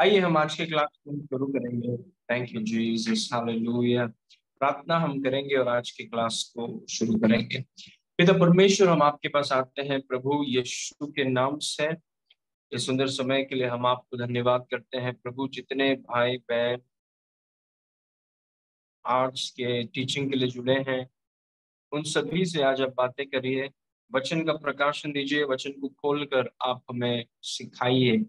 आइए हम आज के क्लास को शुरू करेंगे। थैंक यू जीसस हालेलुया प्रार्थना हम करेंगे और आज के क्लास को शुरू करेंगे। पिता परमेश्वर, हम आपके पास आते हैं। प्रभु यीशु के नाम से। इस सुंदर समय के लिए हम आपको धन्यवाद करते हैं। प्रभु, जितने भाई बहन आज के टीचिंग के लिए जुड़े हैं, उन सभी से आज आप बातें करिए। वचन का प्रकाशन दीजिए। वचन को खोलकर आप हमें सिखाइए।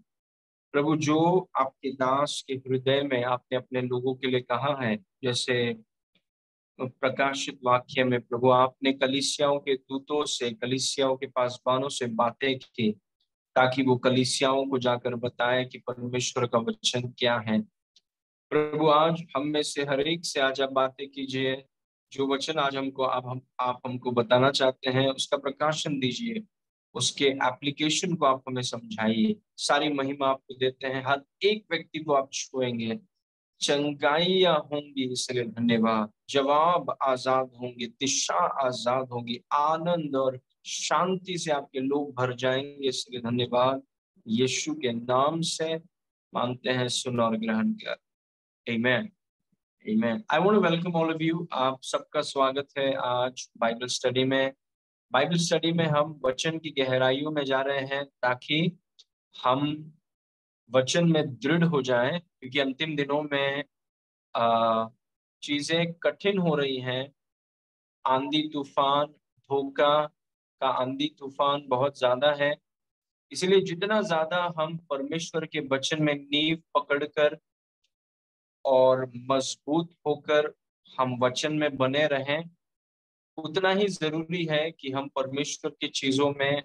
प्रभु, जो आपके दास के हृदय में आपने अपने लोगों के लिए कहा है, जैसे प्रकाशित वाक्य में, प्रभु, आपने कलिसियाओं के दूतों से, कलिसियाओं के पासवानों से बातें की, ताकि वो कलिसियाओं को जाकर बताए कि परमेश्वर का वचन क्या है। प्रभु, आज हम में से हर एक से आज आप बातें कीजिए। जो वचन आज हमको, आप हम, आप हमको बताना चाहते हैं, उसका प्रकाशन दीजिए। उसके एप्लीकेशन को आप हमें समझाइए। सारी महिमा आपको देते हैं। हर एक व्यक्ति को आप छुएँगे। चंगाइया होंगी, इसलिए धन्यवाद। जवाब आज़ाद होंगे, दिशा आज़ाद होगी। आनंद और शांति से आपके लोग भर जाएँगे, इसलिए धन्यवाद। यीशु के नाम से मानते हैं सुन और ग्रहण कर। Amen. Amen. I want to welcome all. आप सबका स्वागत है आज बाइबल स्टडी में। बाइबल स्टडी में हम वचन की गहराइयों में जा रहे हैं ताकि हम वचन में दृढ़ हो जाएँ, क्योंकि अंतिम दिनों में चीज़ें कठिन हो रही हैं। आंधी तूफ़ान, धोखा का आंधी तूफ़ान बहुत ज़्यादा है। इसलिए जितना ज़्यादा हम परमेश्वर के वचन में नींव पकड़कर और मज़बूत होकर हम वचन में बने रहें उतना ही ज़रूरी है कि हम परमेश्वर की चीज़ों में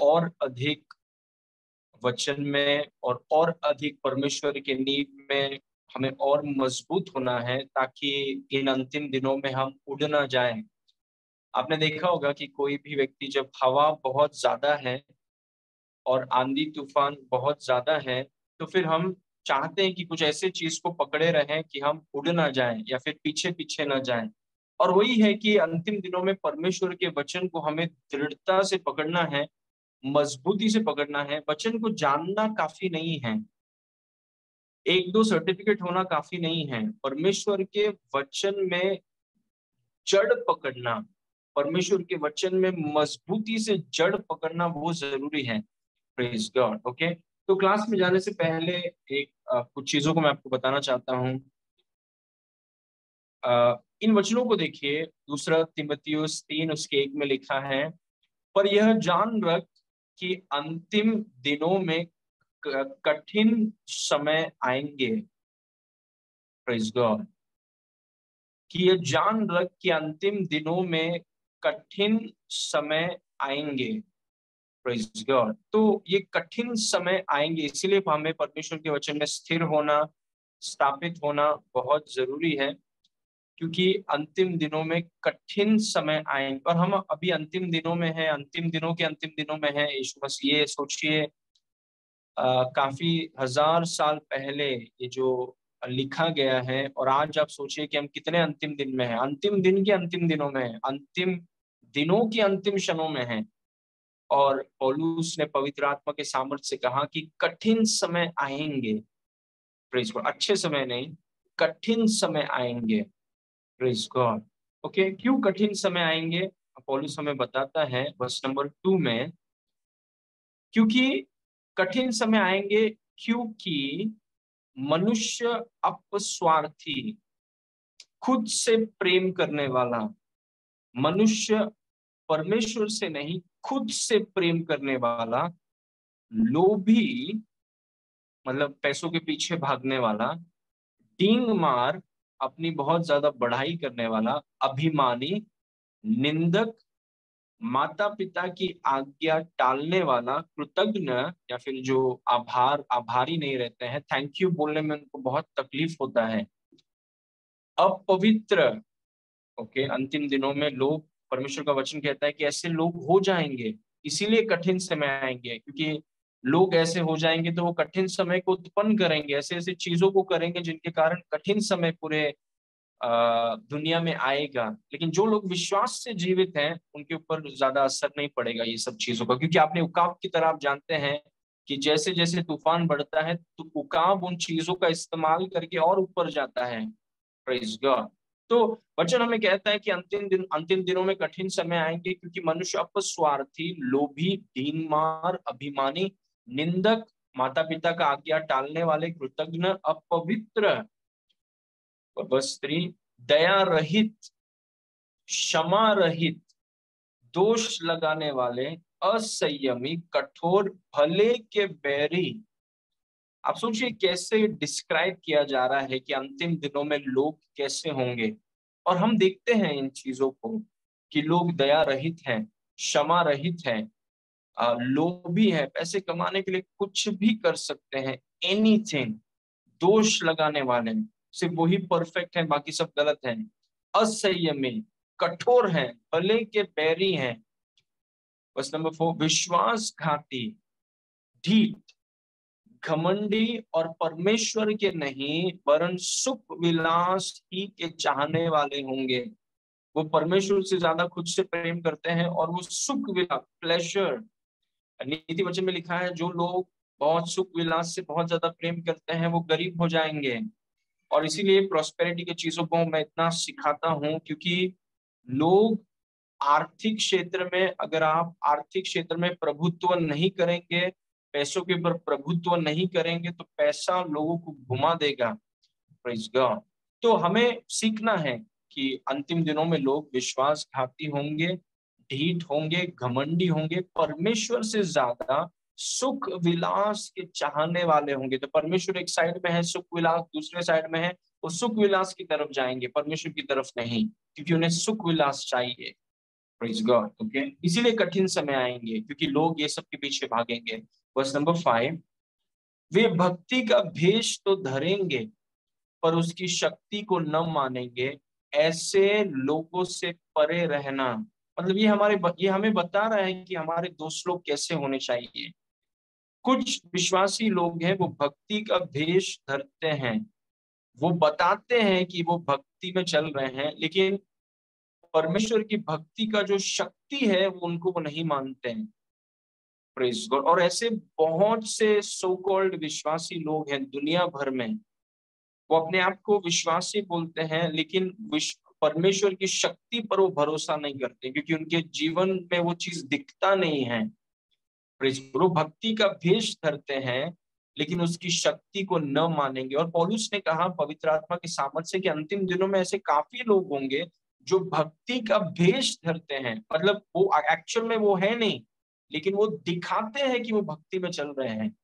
और अधिक वचन में और और अधिक परमेश्वर के नींव में हमें और मज़बूत होना है ताकि इन अंतिम दिनों में हम उड़ ना जाए। आपने देखा होगा कि कोई भी व्यक्ति जब हवा बहुत ज़्यादा है और आंधी तूफ़ान बहुत ज़्यादा है तो फिर हम चाहते हैं कि कुछ ऐसे चीज़ को पकड़े रहें कि हम उड़ ना जाएँ या फिर पीछे पीछे ना जाएँ। और वही है कि अंतिम दिनों में परमेश्वर के वचन को हमें दृढ़ता से पकड़ना है मजबूती से पकड़ना है। वचन को जानना काफ़ी नहीं है। एक दो सर्टिफिकेट होना काफ़ी नहीं है। परमेश्वर के वचन में जड़ पकड़ना परमेश्वर के वचन में मजबूती से जड़ पकड़ना वो ज़रूरी है। प्रेज गॉड ओके तो क्लास में जाने से पहले एक आ, कुछ चीज़ों को मैं आपको बताना चाहता हूँ। इन वचनों को देखिए, दूसरा तिमतियोस तीन उसके एक में लिखा है, पर यह जान रख कि अंतिम दिनों में कठिन समय आएँगे। कि यह जान रख कि अंतिम दिनों में कठिन समय आएँगे। गॉड तो ये कठिन समय आएँगे, इसीलिए हमें परमेश्वर के वचन में स्थिर होना, स्थापित होना बहुत ज़रूरी है। क्योंकि अंतिम दिनों में कठिन समय आएँगे और हम अभी अंतिम दिनों में हैं, अंतिम दिनों के अंतिम दिनों में हैं। यीशु बस ये सोचिए काफ़ी हज़ार साल पहले ये जो लिखा गया है, और आज आप सोचिए कि हम कितने अंतिम दिन में हैं। अंतिम दिन के अंतिम दिनों में हैं, अंतिम दिनों के अंतिम क्षणों में हैं। और पौलुस ने पवित्र आत्मा के सामर्थ्य से कहा कि कठिन समय आएँगे। अच्छे समय नहीं, कठिन समय आएँगे। प्रेज गॉड ओके क्यों कठिन समय आएँगे? पॉलिस हमें बताता है वर्ष नंबर टू में। क्योंकि कठिन समय आएँगे क्योंकि मनुष्य अपस्वार्थी, खुद से प्रेम करने वाला, मनुष्य परमेश्वर से नहीं, खुद से प्रेम करने वाला, लोभी मतलब पैसों के पीछे भागने वाला, डींग मार अपनी बहुत ज़्यादा बढ़ाई करने वाला अभिमानी, निंदक माता पिता की आज्ञा टालने वाला, कृतज्ञ या फिर जो आभार, आभारी नहीं रहते हैं थैंक यू बोलने में उनको बहुत तकलीफ़ होता है। अपवित्र ओके अंतिम दिनों में लोग परमेश्वर का वचन कहता है कि ऐसे लोग हो जाएँगे, इसीलिए कठिन समय आएँगे, क्योंकि लोग ऐसे हो जाएँगे तो वो कठिन समय को उत्पन्न करेंगे, ऐसे ऐसे चीज़ों को करेंगे जिनके कारण कठिन समय पूरे दुनिया में आएगा। लेकिन जो लोग विश्वास से जीवित हैं, उनके ऊपर ज़्यादा असर नहीं पड़ेगा ये सब चीज़ों का क्योंकि आपने उकाब की तरह आप जानते हैं कि जैसे जैसे तूफ़ान बढ़ता है तो उकाब उन चीज़ों का इस्तेमाल करके और ऊपर जाता है। तो वचन हमें कहता है कि अंतिम दिन, अंतिम दिनों में कठिन समय आएँगे क्योंकि मनुष्य अपस्वार्थी, लोभी, दीनमार, अभिमानी निंदक माता पिता का आज्ञा टालने वाले कृतज्ञ, अपवित्र स्त्री दया रहित क्षमा रहित दोष लगाने वाले, असंयमी, कठोर, भले के बैरी। आप सोचिए कैसे डिस्क्राइब किया जा रहा है कि अंतिम दिनों में लोग कैसे होंगे। और हम देखते हैं इन चीज़ों को कि लोग दया रहित हैं क्षमा रहित हैं। लोभी है, पैसे कमाने के लिए कुछ भी कर सकते हैं एनीथिंग दोष लगाने वाले सिर्फ़ वही परफेक्ट है, बाकी सब गलत है असंयमी कठोर है, भले के पैरी हैं। बस नंबर फोर विश्वासघाती, ढीठ, घमंडी और परमेश्वर के नहीं, वरन सुख विलास ही के चाहने वाले होंगे। वो परमेश्वर से ज़्यादा खुद से प्रेम करते हैं और वो सुख विलास प्लेजर नीति वचन में लिखा है, जो लोग बहुत सुख विलास से बहुत ज़्यादा प्रेम करते हैं, वो गरीब हो जाएँगे। और इसीलिए प्रोस्पेरिटी के चीज़ों को मैं इतना सिखाता हूँ, क्योंकि लोग आर्थिक क्षेत्र में, अगर आप आर्थिक क्षेत्र में प्रभुत्व नहीं करेंगे, पैसों के ऊपर प्रभुत्व नहीं करेंगे तो पैसा लोगों को घुमा देगा। तो हमें सीखना है कि अंतिम दिनों में लोग विश्वासघाती होंगे ढीठ होंगे, घमंडी होंगे, परमेश्वर से ज़्यादा सुख विलास के चाहने वाले होंगे। तो परमेश्वर एक साइड में है, सुख विलास दूसरे साइड में है, वो सुख विलास की तरफ़ जाएँगे, परमेश्वर की तरफ़ नहीं, क्योंकि उन्हें सुख विलास चाहिए। गॉड ओके इसीलिए कठिन समय आएँगे, क्योंकि लोग ये सब के पीछे भागेंगे। वर्स नंबर फाइव वे भक्ति का भेष तो धरेंगे, पर उसकी शक्ति को न मानेंगे, ऐसे लोगों से परे रहना। मतलब ये हमारे ये हमें बता रहा है कि हमारे दोस्त लोग कैसे होने चाहिए। कुछ विश्वासी लोग हैं, वो भक्ति का भेष धरते हैं। वो बताते हैं कि वो भक्ति में चल रहे हैं, लेकिन परमेश्वर की भक्ति का जो शक्ति है, वो उनको वो नहीं मानते हैं। और ऐसे बहुत से सो कॉल्ड विश्वासी लोग हैं दुनिया भर में। वो अपने आप को विश्वासी बोलते हैं, लेकिन परमेश्वर की शक्ति पर वो भरोसा नहीं करते, क्योंकि उनके जीवन में वो चीज़ दिखता नहीं है। वो भक्ति का भेष धरते हैं, लेकिन उसकी शक्ति को न मानेंगे। और पौलुस ने कहा, पवित्र आत्मा के सामर्थ्य के अंतिम दिनों में ऐसे काफ़ी लोग होंगे जो भक्ति का भेष धरते हैं। मतलब वो एक्चुअल में वो है नहीं, लेकिन वो दिखाते हैं कि वो भक्ति में चल रहे हैं।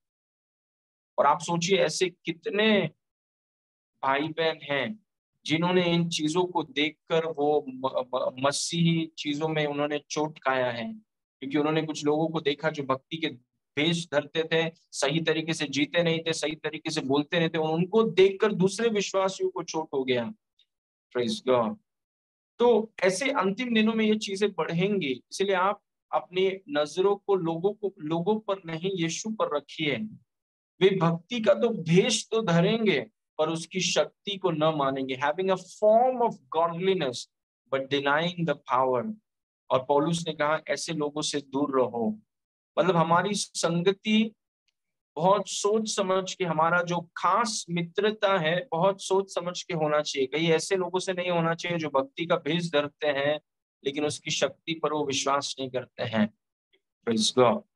और आप सोचिए, ऐसे कितने भाई बहन हैं जिन्होंने इन चीज़ों को देखकर वो मसीही चीज़ों में उन्होंने चोट खाया है, क्योंकि उन्होंने कुछ लोगों को देखा जो भक्ति के भेष धरते थे, सही तरीके से जीते नहीं थे, सही तरीके से बोलते नहीं थे और उनको देखकर दूसरे विश्वासियों को चोट हो गया। गॉड तो ऐसे अंतिम दिनों में ये चीज़ें बढ़ेंगी, इसलिए आप अपनी नज़रों को लोगों को, लोगों पर नहीं, यीशु पर रखिए। वे भक्ति का तो भेष तो धरेंगे पर उसकी शक्ति को न मानेंगे। Having a form of godliness but denying the power और पौलुस ने कहा, ऐसे लोगों से दूर रहो। मतलब हमारी संगति बहुत सोच समझ के, हमारा जो खास मित्रता है, बहुत सोच समझ के होना चाहिए। कहीं ऐसे लोगों से नहीं होना चाहिए जो भक्ति का भेज धरते हैं, लेकिन उसकी शक्ति पर वो विश्वास नहीं करते हैं।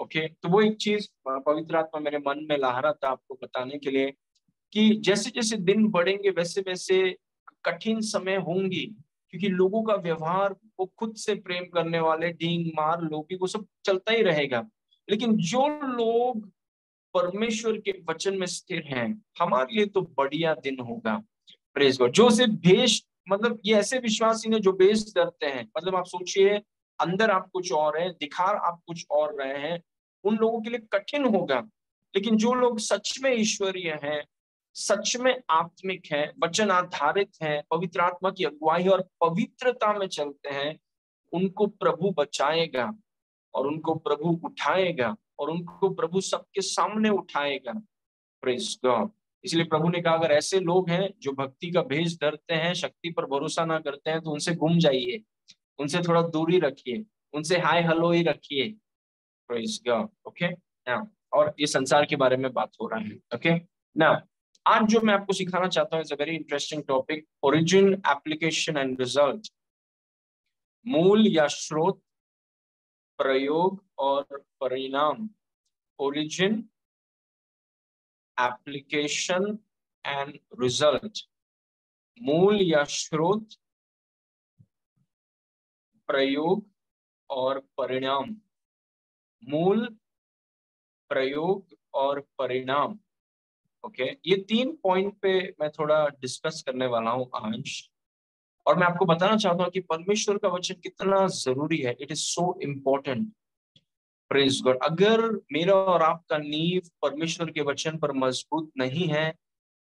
Okay okay? तो वो एक चीज़, पवित्र आत्मा मेरे मन में ला था आपको बताने के लिए। कि जैसे जैसे दिन बढ़ेंगे, वैसे वैसे कठिन समय होंगी, क्योंकि लोगों का व्यवहार, वो खुद से प्रेम करने वाले, डींग, मार लोग वो सब चलता ही रहेगा। लेकिन जो लोग परमेश्वर के वचन में स्थिर हैं, हमारे लिए तो बढ़िया दिन होगा। प्रेस गॉड जो से भेष मतलब ये ऐसे विश्वासी ने जो बेस करते हैं। मतलब आप सोचिए, अंदर आप कुछ और है, दिखार आप कुछ और रहे हैं, उन लोगों के लिए कठिन होगा। लेकिन जो लोग सच में ईश्वरीय हैं सच में आत्मिक है, वचन आधारित है, पवित्र आत्मा की अगुवाई और पवित्रता में चलते हैं, उनको प्रभु बचाएगा और उनको प्रभु उठाएगा और उनको प्रभु सबके सामने उठाएगा। प्रेस गॉड इसलिए प्रभु ने कहा, अगर ऐसे लोग हैं जो भक्ति का भेज धरते हैं, शक्ति पर भरोसा ना करते हैं तो उनसे घूम जाइए, उनसे थोड़ा दूरी रखिए, उनसे हाय हलो ही रखिए। प्रेस गॉड ओके और ये संसार के बारे में बात हो रहा है। ओके ना आज जो मैं आपको सिखाना चाहता हूँ is a very interesting topic origin application and result मूल या स्रोत, प्रयोग और परिणाम। ओरिजिन एप्लीकेशन एंड रिज़ल्ट मूल या स्रोत, प्रयोग और परिणाम। मूल, प्रयोग और परिणाम। ओके? ये तीन पॉइंट पे मैं थोड़ा डिस्कस करने वाला हूँ आज और मैं आपको बताना चाहता हूँ कि परमेश्वर का वचन कितना ज़रूरी है। It is so important praise God अगर मेरा और आपका नींव परमेश्वर के वचन पर मज़बूत नहीं है,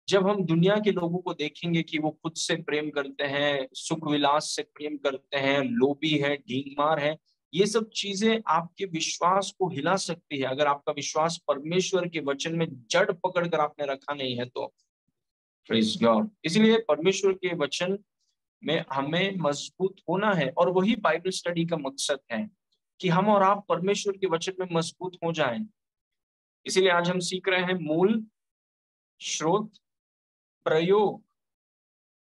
जब हम दुनिया के लोगों को देखेंगे कि वो खुद से प्रेम करते हैं, सुख विलास से प्रेम करते हैं, लोभी है ढींगमार है ये सब चीज़ें आपके विश्वास को हिला सकती है। अगर आपका विश्वास परमेश्वर के वचन में जड़ पकड़ कर आपने रखा नहीं है तो। इसलिए परमेश्वर के वचन में हमें मज़बूत होना है और वही बाइबल स्टडी का मकसद है कि हम और आप परमेश्वर के वचन में मज़बूत हो जाएँ। इसीलिए आज हम सीख रहे हैं मूल स्रोत, प्रयोग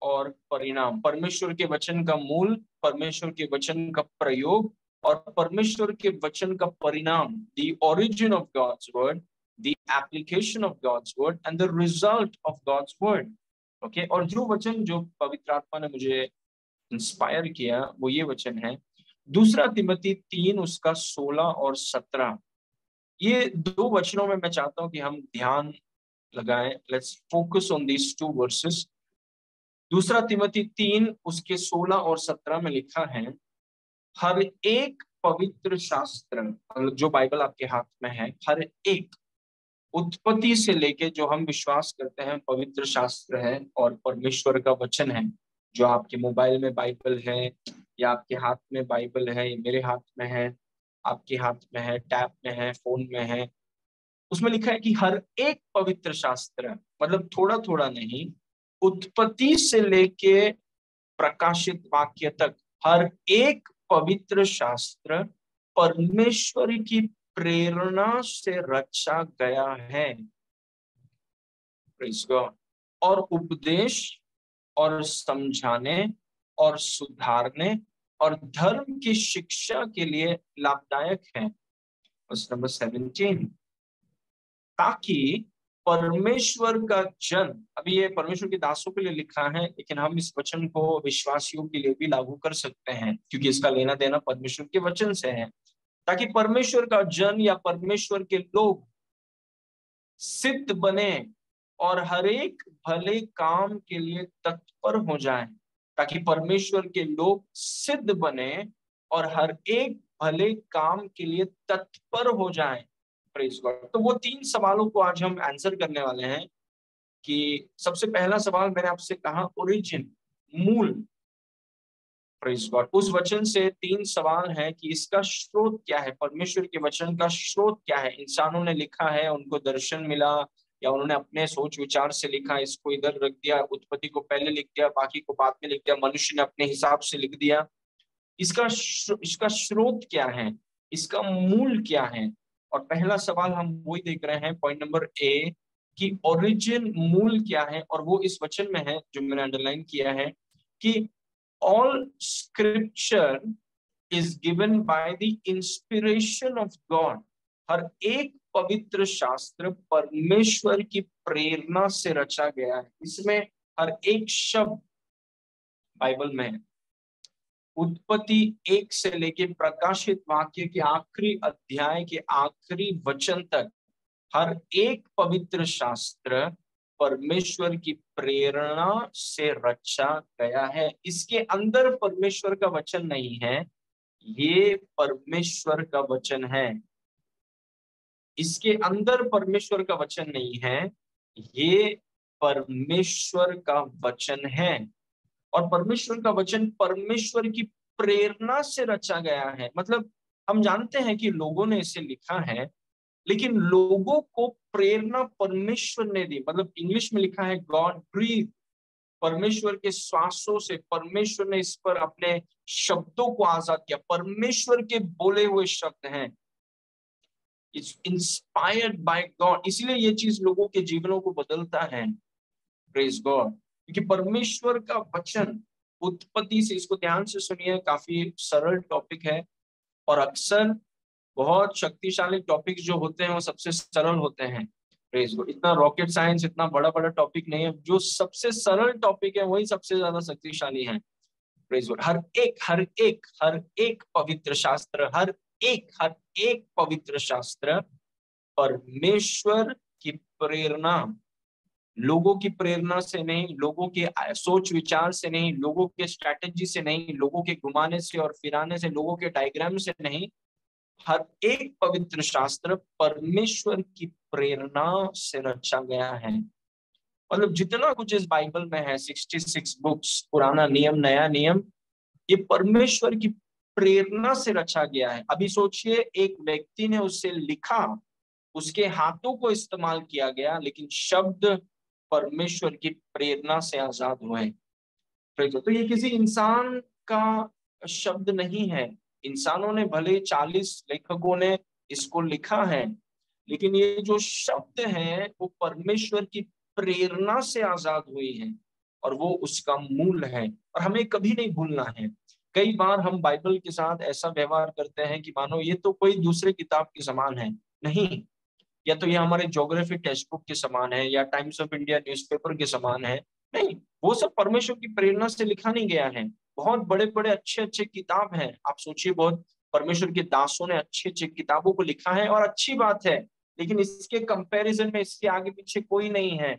और परिणाम। परमेश्वर के वचन का मूल, परमेश्वर के वचन का प्रयोग और परमेश्वर के वचन का परिणाम the origin of God's word the application of God's word and the result of God's word okay और जो वचन जो पवित्र आत्मा ने मुझे इंस्पायर किया, वो ये वचन है। दूसरा तिमती तीन, उसका सोलह और सत्रह। ये दो वचनों में मैं चाहता हूँ कि हम ध्यान लगाएँ। Let's focus on these two verses दूसरा तिमती तीन, उसके सोलह और सत्रह में लिखा है हर एक पवित्र शास्त्र जो बाइबल आपके हाथ में है, हर एक उत्पत्ति से लेके जो हम विश्वास करते हैं, पवित्र शास्त्र है और परमेश्वर का वचन है, जो आपके मोबाइल में बाइबल है, या आपके हाथ में बाइबल है मेरे हाथ में है, आपके हाथ में है, टैब में है, फ़ोन में है, उसमें लिखा है कि हर एक पवित्र शास्त्र मतलब थोड़ा थोड़ा नहीं, उत्पत्ति से लेके प्रकाशित वाक्य तक, हर एक पवित्र शास्त्र परमेश्वर की प्रेरणा से रचा गया है। और उपदेश और समझाने और सुधारने और धर्म की शिक्षा के लिए लाभदायक है। नंबर सेवेंटीन ताकि परमेश्वर का जन, अभी ये परमेश्वर के दासों के लिए लिखा है, लेकिन हम इस वचन को विश्वासियों के लिए भी लागू कर सकते हैं, क्योंकि इसका लेना देना परमेश्वर के वचन से है। ताकि परमेश्वर का जन या परमेश्वर के लोग सिद्ध बने और हर एक भले काम के लिए तत्पर हो जाए, ताकि परमेश्वर के लोग सिद्ध बने और हर एक भले काम के लिए तत्पर हो जाएँ। प्रेज गॉड तो वो तीन सवालों को आज हम आंसर करने वाले हैं कि सबसे पहला सवाल मैंने आपसे कहा ओरिजिन मूल प्रेज गॉड उस वचन से तीन सवाल है कि इसका स्रोत क्या है? परमेश्वर के वचन का स्रोत क्या है? इंसानों ने लिखा है, उनको दर्शन मिला या उन्होंने अपने सोच विचार से लिखा, इसको इधर रख दिया, उत्पत्ति को पहले लिख दिया, बाकी को बाद में लिख दिया, मनुष्य ने अपने हिसाब से लिख दिया। इसका इसका स्रोत क्या है? इसका मूल क्या है? और पहला सवाल हम वही देख रहे हैं पॉइंट नंबर ए कि ओरिजिन मूल क्या है? और वो इस वचन में है, जो मैंने अंडरलाइन किया है, कि all scripture is given by the inspiration of God हर एक पवित्र शास्त्र परमेश्वर की प्रेरणा से रचा गया है। इसमें हर एक शब्द बाइबल में है। उत्पत्ति एक से लेके प्रकाशित वाक्य के आखिरी अध्याय के आखिरी वचन तक हर एक पवित्र शास्त्र परमेश्वर की प्रेरणा से रचा गया है। इसके अंदर परमेश्वर का वचन नहीं है, ये परमेश्वर का वचन है। इसके अंदर परमेश्वर का वचन नहीं है, ये परमेश्वर का वचन है। और परमेश्वर का वचन परमेश्वर की प्रेरणा से रचा गया है। मतलब हम जानते हैं कि लोगों ने इसे लिखा है, लेकिन लोगों को प्रेरणा परमेश्वर ने दी। मतलब इंग्लिश में लिखा है गॉड ब्रीथ परमेश्वर के श्वासों से परमेश्वर ने इस पर अपने शब्दों को आज़ाद किया। परमेश्वर के बोले हुए शब्द हैं। इट्स इंस्पायर्ड बाय गॉड इसलिए ये चीज़ लोगों के जीवनों को बदलता है। प्रेज गॉड क्योंकि परमेश्वर का वचन, उत्पत्ति से इसको ध्यान से सुनिए, काफ़ी सरल टॉपिक है और अक्सर बहुत शक्तिशाली टॉपिक जो होते हैं वो सबसे सरल होते हैं। इतना रॉकेट साइंस इतना बड़ा बड़ा टॉपिक नहीं है। जो सबसे सरल टॉपिक है, वही सबसे ज़्यादा शक्तिशाली है। हर एक हर एक हर एक पवित्र शास्त्र, हर एक हर एक पवित्र शास्त्र परमेश्वर की प्रेरणा लोगों की प्रेरणा से नहीं, लोगों के सोच विचार से नहीं, लोगों के स्ट्रैटेजी से नहीं, लोगों के घुमाने से और फिराने से, लोगों के डायग्राम से नहीं, हर एक पवित्र शास्त्र परमेश्वर की प्रेरणा से रचा गया है। मतलब जितना कुछ इस बाइबल में है सिक्सटी सिक्स बुक्स पुराना नियम, नया नियम, ये परमेश्वर की प्रेरणा से रचा गया है। अभी सोचिए, एक व्यक्ति ने उससे लिखा, उसके हाथों को इस्तेमाल किया गया, लेकिन शब्द परमेश्वर की प्रेरणा से आज़ाद हुए। तो ये किसी इंसान का शब्द नहीं है। इंसानों ने भले चालीस लेखकों ने इसको लिखा है, लेकिन ये जो शब्द है, वो परमेश्वर की प्रेरणा से आज़ाद हुई है और वो उसका मूल है। और हमें कभी नहीं भूलना है। कई बार हम बाइबल के साथ ऐसा व्यवहार करते हैं कि मानो ये तो कोई दूसरे किताब के समान है। नहीं। या तो ये हमारे ज्योग्राफी टेक्स्ट बुक के समान है या टाइम्स ऑफ़ इंडिया न्यूज़पेपर के समान है। नहीं, वो सब परमेश्वर की प्रेरणा से लिखा नहीं गया है। बहुत बड़े बड़े अच्छे अच्छे किताब हैं। आप सोचिए बहुत, परमेश्वर के दासों ने अच्छी अच्छी किताबों को लिखा है और अच्छी बात है, लेकिन इसके कंपैरिजन में इसके आगे पीछे कोई नहीं है।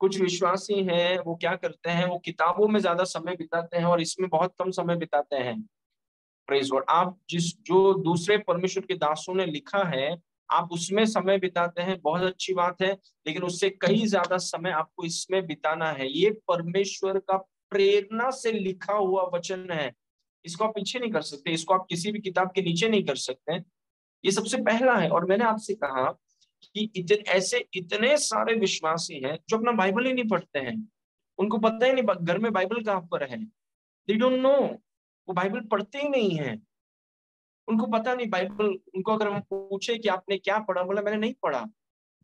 कुछ विश्वासी हैं, वो क्या करते हैं, वो किताबों में ज़्यादा समय बिताते हैं और इसमें बहुत कम समय बिताते हैं। आप जिस, जो दूसरे परमेश्वर के दासों ने लिखा है आप उसमें समय बिताते हैं, बहुत अच्छी बात है, लेकिन उससे कई ज़्यादा समय आपको इसमें बिताना है। ये परमेश्वर का प्रेरणा से लिखा हुआ वचन है। इसको आप पीछे नहीं कर सकते, इसको आप किसी भी किताब के नीचे नहीं कर सकते। ये सबसे पहला है, और मैंने आपसे कहा कि इतने, ऐसे इतने सारे विश्वासी हैं जो अपना बाइबल ही नहीं पढ़ते हैं। उनको पता ही नहीं, घर में बाइबल कहाँ पर है? दे डोंट नो वो बाइबल पढ़ते ही नहीं है। उनको पता नहीं, बाइबल उनको अगर हम पूछे कि आपने क्या पढ़ा, बोला, मैंने नहीं पढ़ा।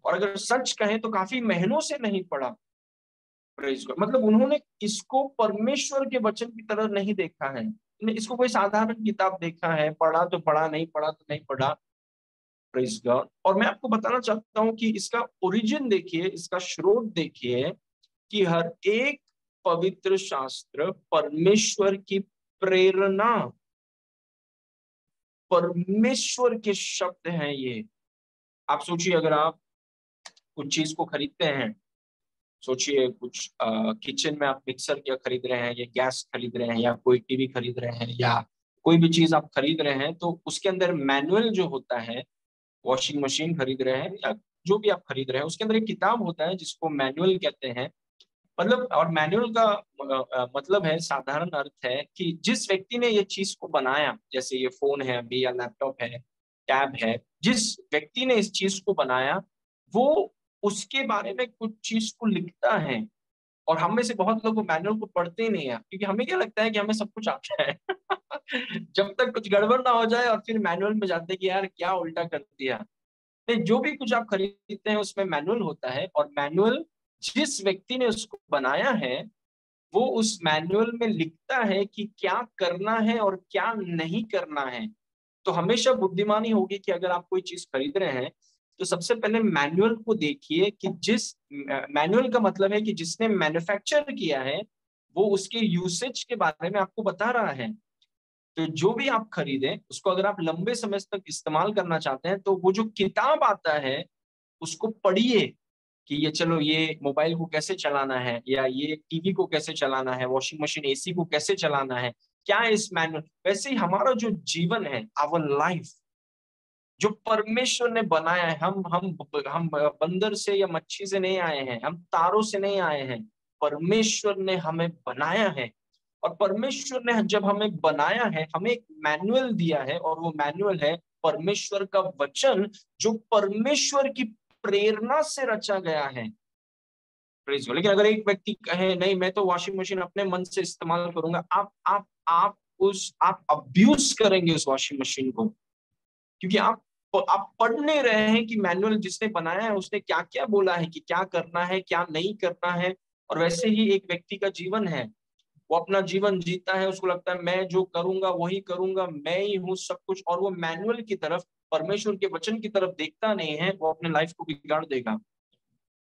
और अगर सच कहें तो काफ़ी महीनों से नहीं पढ़ा। मतलब उन्होंने इसको परमेश्वर के वचन की तरह नहीं देखा है। इसको कोई साधारण किताब देखा है, पढ़ा तो पढ़ा, नहीं पढ़ा तो नहीं पढ़ा। प्रेज गॉड और मैं आपको बताना चाहता हूँ कि इसका ओरिजिन देखिए, इसका स्रोत देखिए कि हर एक पवित्र शास्त्र परमेश्वर की प्रेरणा परमेश्वर के शब्द हैं ये। आप सोचिए, अगर आप कुछ चीज़ को खरीदते हैं, सोचिए कुछ किचन में आप मिक्सर क्या खरीद रहे हैं, या गैस खरीद रहे हैं, या कोई टीवी खरीद रहे हैं, या कोई भी चीज़ आप खरीद रहे हैं तो उसके अंदर मैनुअल जो होता है वॉशिंग मशीन खरीद रहे हैं, या जो भी आप खरीद रहे हैं, उसके अंदर एक किताब होता है जिसको मैनुअल कहते हैं। मतलब और मैनुअल का मतलब है, साधारण अर्थ है कि जिस व्यक्ति ने ये चीज़ को बनाया, जैसे ये फ़ोन है अभी या लैपटॉप है टैब है, जिस व्यक्ति ने इस चीज़ को बनाया, वो उसके बारे में कुछ चीज़ को लिखता है। और हम में से बहुत लोग मैनुअल को पढ़ते नहीं है, क्योंकि हमें क्या लगता है कि हमें सब कुछ आता है। जब तक कुछ गड़बड़ ना हो जाए और फिर मैनुअल में जाते कि यार, क्या उल्टा कर दिया। नहीं, जो भी कुछ आप खरीदते हैं, उसमें मैनुअल होता है, और मैनुअल जिस व्यक्ति ने उसको बनाया है, वो उस मैनुअल में लिखता है कि क्या करना है और क्या नहीं करना है। तो हमेशा बुद्धिमानी होगी कि अगर आप कोई चीज़ खरीद रहे हैं तो सबसे पहले मैनुअल को देखिए कि जिस मैनुअल का मतलब है कि जिसने मैन्युफैक्चर किया है, वो उसके यूसेज के बारे में आपको बता रहा है। तो जो भी आप खरीदें, उसको अगर आप लंबे समय तक इस्तेमाल करना चाहते हैं तो वो जो किताब आता है, उसको पढ़िए। कि ये चलो ये मोबाइल को कैसे चलाना है या ये टीवी को कैसे चलाना है वॉशिंग मशीन एसी को कैसे चलाना है, क्या इस मैनुअल वैसे ही हमारा जो जीवन है आवर लाइफ जो परमेश्वर ने बनाया है, हम हम हम बंदर से या मच्छी से नहीं आए हैं, हम तारों से नहीं आए हैं, परमेश्वर ने हमें बनाया है और परमेश्वर ने जब हमें बनाया है, हमें एक मैनुअल दिया है और वो मैनुअल है परमेश्वर का वचन, जो परमेश्वर की प्रेरणा से रचा गया है। लेकिन अगर एक व्यक्ति कहे, नहीं, मैं तो वॉशिंग मशीन अपने मन से इस्तेमाल करूँगा। आप आप आप उस, आप अब्यूज करेंगे उस वॉशिंग मशीन को। क्योंकि आप आप पढ़ नहीं रहे हैं कि मैनुअल जिसने बनाया है, उसने क्या क्या बोला है कि क्या करना है, क्या नहीं करना है, और वैसे ही एक व्यक्ति का जीवन है। वो अपना जीवन जीता है, उसको लगता है, मैं जो करूँगा, वही करूँगा, मैं ही हूँ सब कुछ। और वो मैनुअल की तरफ़ परमेश्वर के वचन की तरफ़ देखता नहीं है, वो अपने लाइफ को बिगाड़ देगा।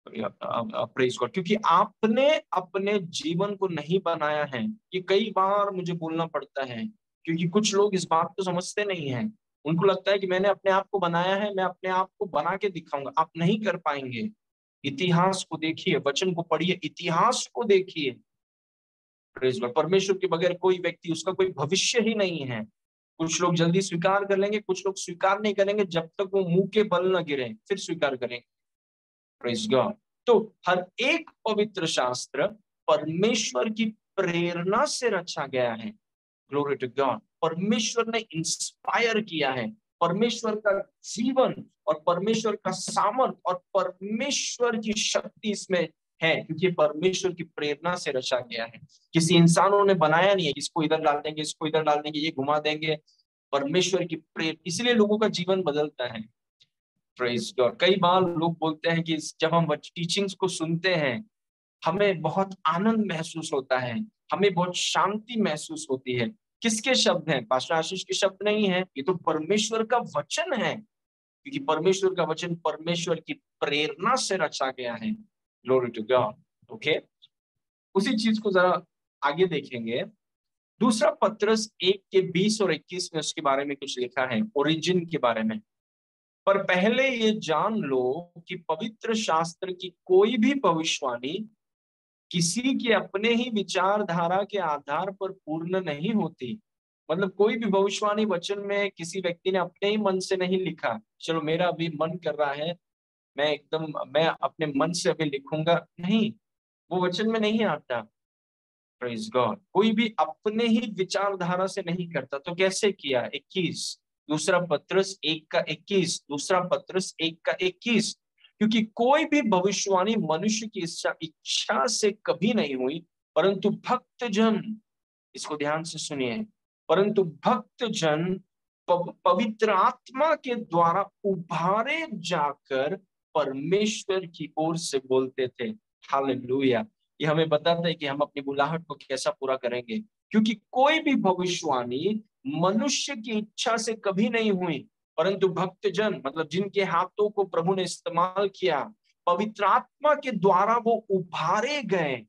प्रेज गॉड क्योंकि आपने अपने जीवन को नहीं बनाया है। ये कई बार मुझे बोलना पड़ता है, क्योंकि कुछ लोग इस बात को समझते नहीं है। उनको लगता है कि मैंने अपने आप को बनाया है, मैं अपने आप को बना के दिखाऊँगा। आप नहीं कर पाएँगे। इतिहास को देखिए, वचन को पढ़िए, इतिहास को देखिए। परमेश्वर के बगैर कोई व्यक्ति, उसका कोई भविष्य ही नहीं है। कुछ लोग जल्दी स्वीकार कर लेंगे, कुछ लोग स्वीकार नहीं करेंगे जब तक वो मुँह के बल न गिरे, फिर स्वीकार करेंगे। तो हर एक पवित्र शास्त्र परमेश्वर की प्रेरणा से रचा गया है। ग्लोरी टू गॉड परमेश्वर ने इंस्पायर किया है। परमेश्वर का जीवन और परमेश्वर का सामर्थ और परमेश्वर की शक्ति इसमें है, क्योंकि परमेश्वर की प्रेरणा से रचा गया है। किसी इंसानों ने बनाया नहीं है, इसको इधर डाल देंगे, इसको इधर डाल देंगे, ये घुमा देंगे। परमेश्वर की प्रेर, इसलिए लोगों का जीवन बदलता है। कई बार लोग बोलते हैं कि जब हम टीचिंग्स को सुनते हैं, हमें बहुत आनंद महसूस होता है, हमें बहुत शांति महसूस होती है। किसके शब्द हैं? पास्टर आशीष के शब्द नहीं है, ये तो परमेश्वर का वचन है। क्योंकि परमेश्वर का वचन परमेश्वर की प्रेरणा से रचा गया है। ग्लोरी टू गॉड ओके उसी चीज़ को जरा आगे देखेंगे। दूसरा पत्रस एक के बीस और इक्कीस में उसके बारे में कुछ लिखा है ओरिजिन के बारे में। पर पहले ये जान लो कि पवित्र शास्त्र की कोई भी भविष्यवाणी किसी के अपने ही विचारधारा के आधार पर पूर्ण नहीं होती। मतलब कोई भी भविष्यवाणी वचन में किसी व्यक्ति ने अपने ही मन से नहीं लिखा। चलो मेरा अभी मन कर रहा है मैं एकदम, मैं अपने मन से अभी लिखूँगा, नहीं, वो वचन में नहीं आता। प्रेज गॉड कोई भी अपने ही विचारधारा से नहीं करता तो कैसे किया? इक्कीस। दूसरा पत्रस एक का इक्कीस। दूसरा पत्रस एक का इक्कीस। क्योंकि कोई भी भविष्यवाणी मनुष्य की इच्छा इच्छा से कभी नहीं हुई, परंतु भक्त जन इसको ध्यान से सुनिए, परंतु भक्त जन पवित्र आत्मा के द्वारा उभारे जाकर परमेश्वर की ओर से बोलते थे। हालेलुया। ये हमें बताता है कि हम अपनी बुलाहट को कैसा पूरा करेंगे। क्योंकि कोई भी भविष्यवाणी मनुष्य की इच्छा से कभी नहीं हुई, परंतु भक्तजन मतलब जिनके हाथों को प्रभु ने इस्तेमाल किया पवित्र आत्मा के द्वारा वो उभारे गए।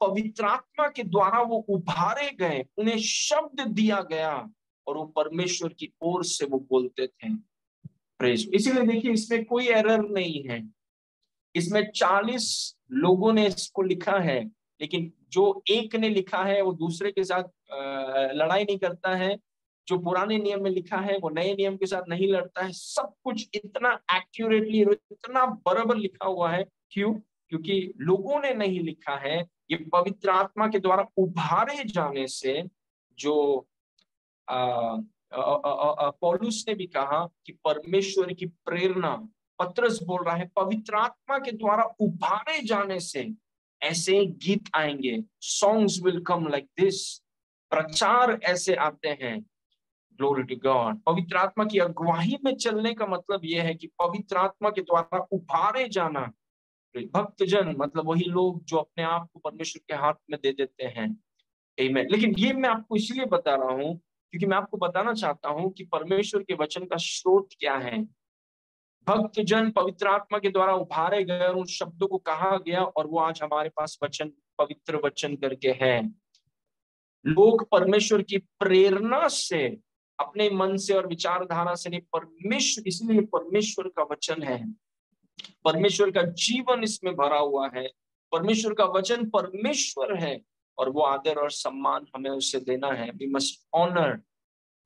पवित्र आत्मा के द्वारा वो उभारे गए, उन्हें शब्द दिया गया और वो परमेश्वर की ओर से वो बोलते थे। प्रेज इसीलिए देखिए, इसमें कोई एरर नहीं है। इसमें चालीस लोगों ने इसको लिखा है, लेकिन जो एक ने लिखा है, वो दूसरे के साथ लड़ाई नहीं करता है। जो पुराने नियम में लिखा है, वो नए नियम के साथ नहीं लड़ता है। सब कुछ इतना एक्यूरेटली इतना बराबर लिखा हुआ है। क्यों? क्योंकि लोगों ने नहीं लिखा है। ये पवित्र आत्मा के द्वारा उभारे जाने से जो पौलुस ने भी कहा कि परमेश्वर की प्रेरणा, पत्रस बोल रहा है, पवित्र आत्मा के द्वारा उभारे जाने से ऐसे गीत आएँगे। Songs will come like this प्रचार ऐसे आते हैं। ग्लोरी टू गॉड पवित्र आत्मा की अगुवाही में चलने का मतलब यह है कि पवित्र आत्मा के द्वारा उभारे जाना। भक्त जन मतलब वही लोग जो अपने आप को परमेश्वर के हाथ में दे देते हैं. लेकिन ये मैं आपको इसलिए बता रहा हूँ क्योंकि मैं आपको बताना चाहता हूँ कि परमेश्वर के वचन का स्रोत क्या है। भक्त जन पवित्र आत्मा के द्वारा उभारे गए उन शब्दों को कहा गया और वो आज हमारे पास वचन, पवित्र वचन करके है। लोग परमेश्वर की प्रेरणा से, अपने मन से और विचारधारा से नहीं, परमेश्वर, इसलिए परमेश्वर का वचन है। परमेश्वर का जीवन इसमें भरा हुआ है। परमेश्वर का वचन परमेश्वर है। और वो आदर और सम्मान हमें उसे देना है। वी मस्ट ऑनर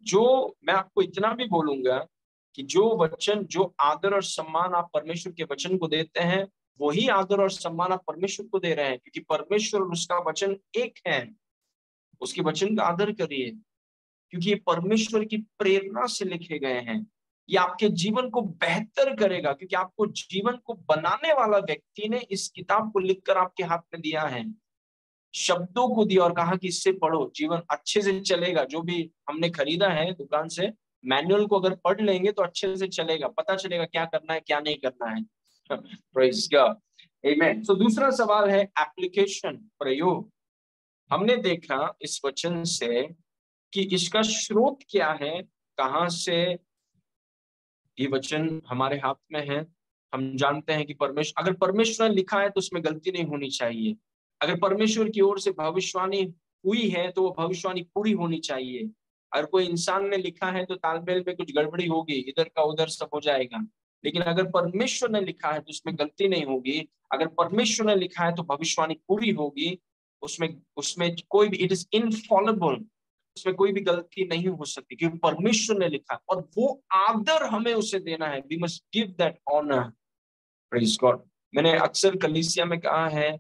जो मैं आपको इतना भी बोलूँगा कि जो वचन, जो आदर और सम्मान आप परमेश्वर के वचन को देते हैं, वही आदर और सम्मान आप परमेश्वर को दे रहे हैं, क्योंकि परमेश्वर और उसका वचन एक है। उसके वचन का आदर करिए, क्योंकि ये परमेश्वर की प्रेरणा से लिखे गए हैं। ये आपके जीवन को बेहतर करेगा, क्योंकि आपको जीवन को बनाने वाला व्यक्ति ने इस किताब को लिखकर आपके हाथ में दिया है। शब्दों को दिया और कहा कि इससे पढ़ो, जीवन अच्छे से चलेगा। जो भी हमने खरीदा है दुकान से, मैनुअल को अगर पढ़ लेंगे तो अच्छे से चलेगा। पता चलेगा क्या करना है, क्या नहीं करना है। आमेन सो दूसरा सवाल है एप्लीकेशन प्रयोग। हमने देखा इस वचन से कि इसका स्रोत क्या है, कहाँ से ये वचन हमारे हाथ में है। हम जानते हैं कि परमेश्वर अगर परमेश्वर ने लिखा है तो उसमें गलती नहीं होनी चाहिए। अगर परमेश्वर की ओर से भविष्यवाणी हुई है तो वो भविष्यवाणी पूरी होनी चाहिए। अगर कोई इंसान ने लिखा है तो तालमेल में कुछ गड़बड़ी होगी, इधर का उधर सब हो जाएगा। लेकिन अगर परमेश्वर ने लिखा है तो उसमें गलती नहीं होगी। अगर परमेश्वर ने लिखा है तो भविष्यवाणी पूरी होगी। उसमें उसमें कोई भी इट इज़ इनफॉलेबल उसमें कोई भी गलती नहीं हो सकती, क्योंकि परमेश्वर ने लिखा। और वो आदर हमें उसे देना है। We must give that honour praise God मैंने अक्सर कलिसिया में कहा है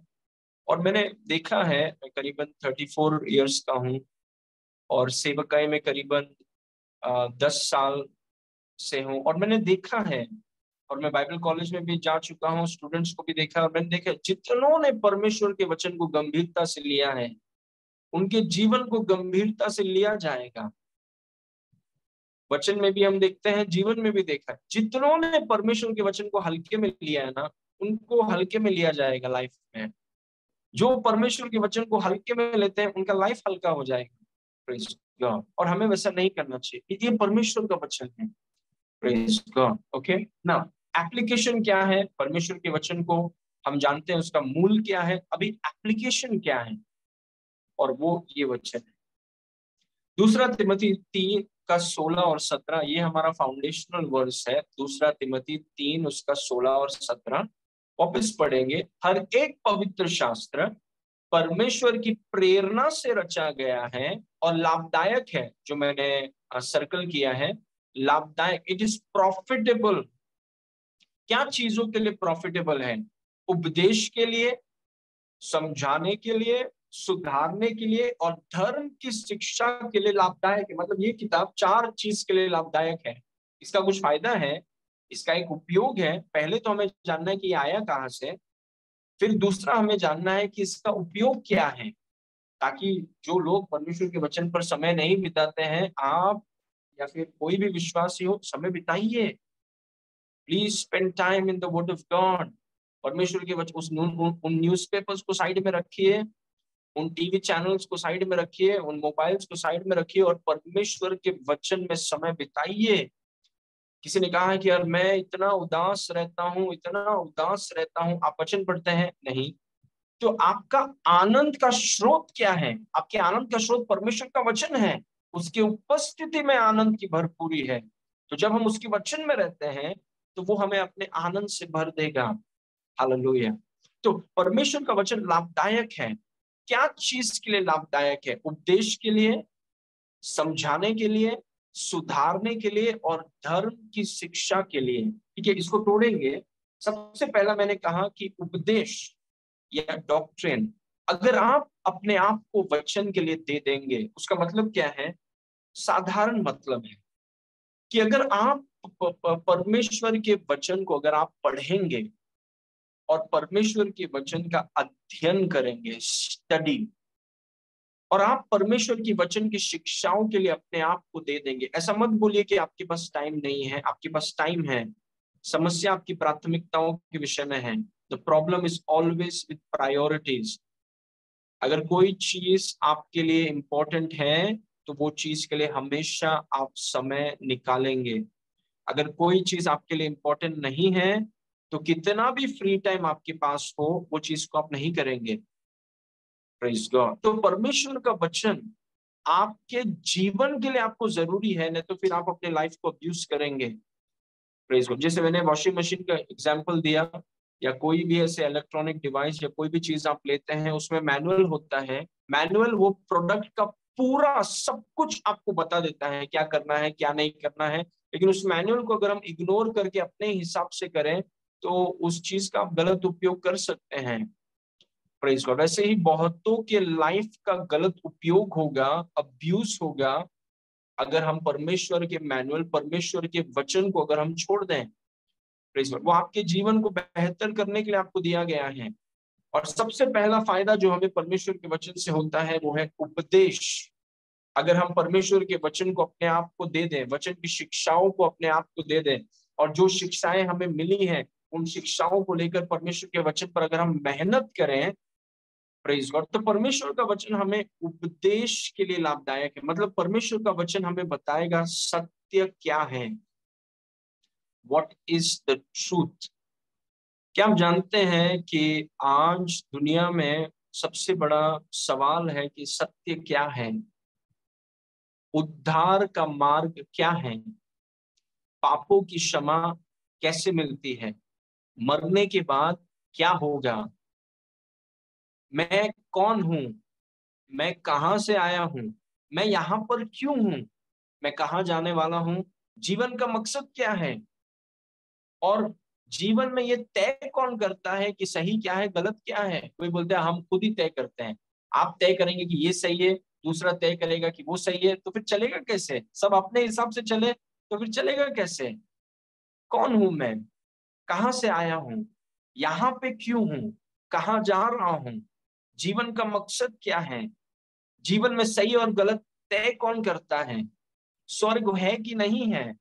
और मैंने देखा है, मैं करीबन थर्टी फोर ईयर्स का हूँ और सेवकाई में करीबन दस साल से हूँ और मैंने देखा है और मैं बाइबल कॉलेज में भी जा चुका हूँ, स्टूडेंट्स को भी देखा और मैंने देखा जितनों ने परमेश्वर के वचन को गंभीरता से लिया है, उनके जीवन को गंभीरता से लिया जाएगा। वचन में भी हम देखते हैं, जीवन में भी देखा है, जितनों ने परमेश्वर के वचन को हल्के में लिया है ना, उनको हल्के में लिया जाएगा लाइफ में। जो परमेश्वर के वचन को हल्के में लेते हैं, उनका लाइफ हल्का हो जाएगा। और हमें वैसा नहीं करना चाहिए ये परमेश्वर का वचन है। ओके ना एप्लीकेशन क्या है? परमेश्वर के वचन को हम जानते हैं, उसका मूल क्या है? अभी एप्लीकेशन क्या है? और वो ये वचन है। दूसरा तिमती तीन का सोलह और सत्रह, ये हमारा फाउंडेशनल वर्स है। दूसरा तिमती तीन, उसका सोलह और सत्रह। वापिस पढ़ेंगे, हर एक पवित्र शास्त्र परमेश्वर की प्रेरणा से रचा गया है और लाभदायक है, जो मैंने सर्कल किया है। लाभदायक इट इज़ प्रॉफिटेबल क्या चीज़ों के लिए प्रॉफिटेबल है? उपदेश के लिए, समझाने के लिए, सुधारने के लिए और धर्म की शिक्षा के लिए लाभदायक है। मतलब ये किताब चार चीज़ के लिए लाभदायक है। इसका कुछ फ़ायदा है इसका एक उपयोग है। पहले तो हमें जानना है कि आया कहाँ से, फिर दूसरा हमें जानना है कि इसका उपयोग क्या है, ताकि जो लोग परमेश्वर के वचन पर समय नहीं बिताते हैं, आप या फिर कोई भी विश्वासी हो, समय बिताइए। Please spend time in the word of God परमेश्वर के वचन उस उन न्यूज़पेपर्स को साइड में रखिए, उन टीवी चैनल्स को साइड में रखिए, उन मोबाइल्स को साइड में रखिए और परमेश्वर के वचन में समय बिताइए। किसी ने कहा है कि यार मैं इतना उदास रहता हूँ, इतना उदास रहता हूँ, आप वचन पढ़ते हैं? नहीं। तो आपका आनंद का स्रोत क्या है? आपके आनंद का स्रोत परमेश्वर का वचन है। उसकी उपस्थिति में आनंद की भरपूरी है। तो जब हम उसके वचन में रहते हैं तो वो हमें अपने आनंद से भर देगा। हालेलुया। तो परमेश्वर का वचन लाभदायक है। क्या चीज़ के लिए लाभदायक है? उपदेश के लिए? समझाने के लिए? सुधारने के लिए और धर्म की शिक्षा के लिए। ठीक है, इसको तोड़ेंगे। सबसे पहला मैंने कहा कि उपदेश या डॉक्ट्रिन अगर आप अपने आप को वचन के लिए दे देंगे, उसका मतलब क्या है? साधारण मतलब है कि अगर आप परमेश्वर के वचन को अगर आप पढ़ेंगे और परमेश्वर के वचन का अध्ययन करेंगे स्टडी और आप परमेश्वर की वचन की शिक्षाओं के लिए अपने आप को दे देंगे। ऐसा मत बोलिए कि आपके पास टाइम नहीं है। आपके पास टाइम है। समस्या आपकी प्राथमिकताओं के विषय में है। The problem is always with priorities अगर कोई चीज़ आपके लिए इंपॉर्टेंट है तो वो चीज़ के लिए हमेशा आप समय निकालेंगे। अगर कोई चीज़ आपके लिए इंपॉर्टेंट नहीं है तो कितना भी फ्री टाइम आपके पास हो, वो चीज़ को आप नहीं करेंगे। तो परमेश्वर का वचन आपके जीवन के लिए आपको ज़रूरी है, नहीं तो फिर आप अपने लाइफ को अब्यूज करेंगे। प्रेज गॉड जैसे मैंने वॉशिंग मशीन का एग्जांपल दिया, या कोई भी ऐसे इलेक्ट्रॉनिक डिवाइस या कोई भी चीज़ आप लेते हैं, उसमें मैनुअल होता है। मैनुअल वो प्रोडक्ट का पूरा सब कुछ आपको बता देता है, क्या करना है, क्या नहीं करना है। लेकिन उस मैनुअल को अगर हम इग्नोर करके अपने हिसाब से करें तो उस चीज़ का आप गलत उपयोग कर सकते हैं। प्रेज गॉड वैसे ही बहुतों के लाइफ का गलत उपयोग होगा अब्यूज होगा, अगर हम परमेश्वर के मैनुअल परमेश्वर के वचन को अगर हम छोड़ दें प्रेज गॉड वो आपके जीवन को बेहतर करने के लिए आपको दिया गया है। और सबसे पहला फ़ायदा जो हमें परमेश्वर के वचन से होता है, वो है उपदेश। अगर हम परमेश्वर के वचन को अपने आप को दे दें, वचन की शिक्षाओं को अपने आप को दे दें, और जो शिक्षाएँ हमें मिली हैं, उन शिक्षाओं को लेकर परमेश्वर के वचन पर अगर हम मेहनत करें तो परमेश्वर का वचन हमें उपदेश के लिए लाभदायक है। मतलब परमेश्वर का वचन हमें बताएगा सत्य क्या है। वॉट इज़ द ट्रूथ क्या हम जानते हैं कि आज दुनिया में सबसे बड़ा सवाल है कि सत्य क्या है? उद्धार का मार्ग क्या है? पापों की क्षमा कैसे मिलती है? मरने के बाद क्या होगा? मैं कौन हूँ? मैं कहाँ से आया हूँ? मैं यहाँ पर क्यों हूँ? मैं कहा जाने वाला हूँ? जीवन का मकसद क्या है? और जीवन में ये तय कौन करता है कि सही क्या है, गलत क्या है? कोई बोलते हैं, हम खुद ही तय करते हैं। आप तय करेंगे कि ये सही है, दूसरा तय करेगा कि वो सही है तो फिर चलेगा कैसे? सब अपने हिसाब से चले तो फिर चलेगा कैसे? कौन हूँ मैं? कहाँ से आया हूँ? यहाँ पे क्यों हूँ? कहाँ जा रहा हूँ? जीवन का मकसद क्या है? जीवन में सही और गलत तय कौन करता है? स्वर्ग है कि नहीं है?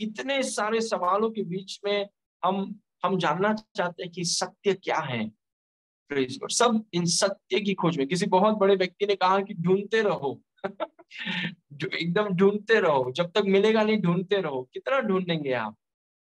इतने सारे सवालों के बीच में हम हम जानना चाहते हैं कि सत्य क्या है। सब इन सत्य की खोज में। किसी बहुत बड़े व्यक्ति ने कहा कि ढूंढते रहो। एकदम ढूंढते रहो। जब तक मिलेगा नहीं, ढूंढते रहो। कितना ढूंढेंगे आप?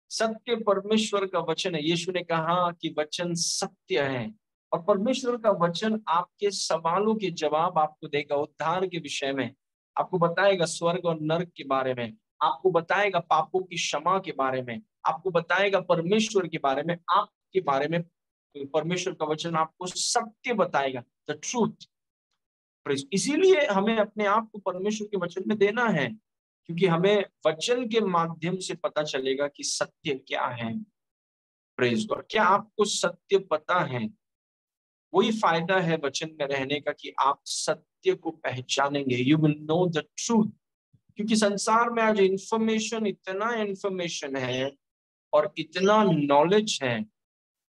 सत्य परमेश्वर का वचन है। यीशु ने कहा कि वचन सत्य है। और परमेश्वर का वचन आपके सवालों के जवाब आपको देगा उद्धार के विषय में। आपको बताएगा स्वर्ग और नर्क के बारे में। आपको बताएगा पापों की क्षमा के बारे में। आपको बताएगा परमेश्वर के बारे में। आपके बारे में परमेश्वर का वचन आपको सत्य बताएगा। द ट्रूथ इसीलिए हमें अपने आप को परमेश्वर के वचन में देना है, क्योंकि हमें वचन के माध्यम से पता चलेगा कि सत्य क्या है। प्रेज गॉड क्या आपको सत्य पता है? वही फ़ायदा है वचन में रहने का कि आप सत्य को पहचानेंगे। You will know the truth क्योंकि संसार में आज इंफॉर्मेशन इतना इंफॉर्मेशन है और इतना नॉलेज है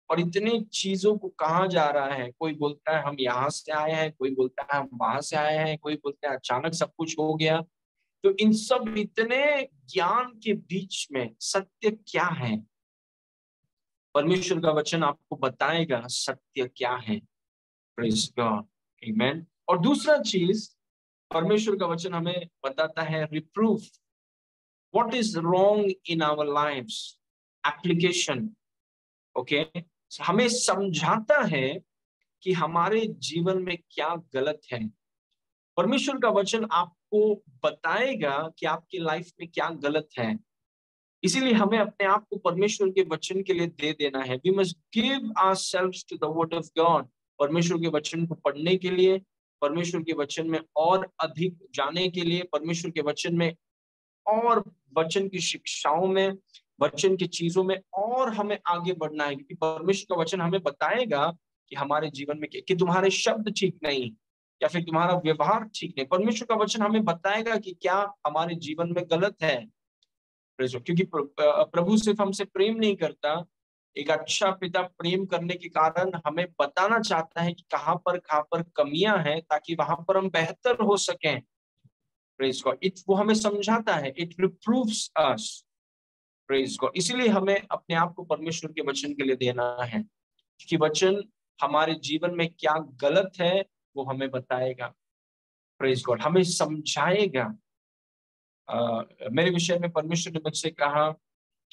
और इतनी चीज़ों को कहा जा रहा है। कोई बोलता है हम यहाँ से आए हैं, कोई बोलता है हम वहाँ से आए हैं, कोई बोलता है अचानक सब कुछ हो गया। तो इन सब इतने ज्ञान के बीच में सत्य क्या है? परमेश्वर का वचन आपको बताएगा सत्य क्या है। और दूसरा चीज़, परमेश्वर का वचन हमें बताता है reproof what is wrong in our life application okay हमें समझाता है कि हमारे जीवन में क्या गलत है। परमेश्वर का वचन आपको बताएगा कि आपकी लाइफ में क्या गलत है। इसीलिए हमें अपने आप को परमेश्वर के वचन के लिए दे देना है। We must give our self to the word of God परमेश्वर के वचन को पढ़ने के लिए, परमेश्वर के वचन में और अधिक जाने के लिए, परमेश्वर के वचन में और वचन की शिक्षाओं में, वचन की चीज़ों में और हमें आगे बढ़ना है। क्योंकि परमेश्वर का वचन हमें बताएगा कि हमारे जीवन में कि तुम्हारे शब्द ठीक नहीं, या फिर तुम्हारा व्यवहार ठीक नहीं। परमेश्वर का वचन हमें बताएगा कि क्या हमारे जीवन में गलत है। क्योंकि प्रभु सिर्फ़ हमसे प्रेम नहीं करता एक अच्छा पिता प्रेम करने के कारण हमें बताना चाहता है कि कहाँ पर कहाँ पर कमियाँ हैं ताकि वहाँ पर हम बेहतर हो सकें। इट वो हमें समझाता है। It reproves us praise God इसीलिए हमें अपने आप को परमेश्वर के वचन के लिए देना है। कि वचन हमारे जीवन में क्या गलत है, वो हमें बताएगा। प्रेज गॉड हमें समझाएगा। मेरे विषय में परमेश्वर ने मुझसे कहा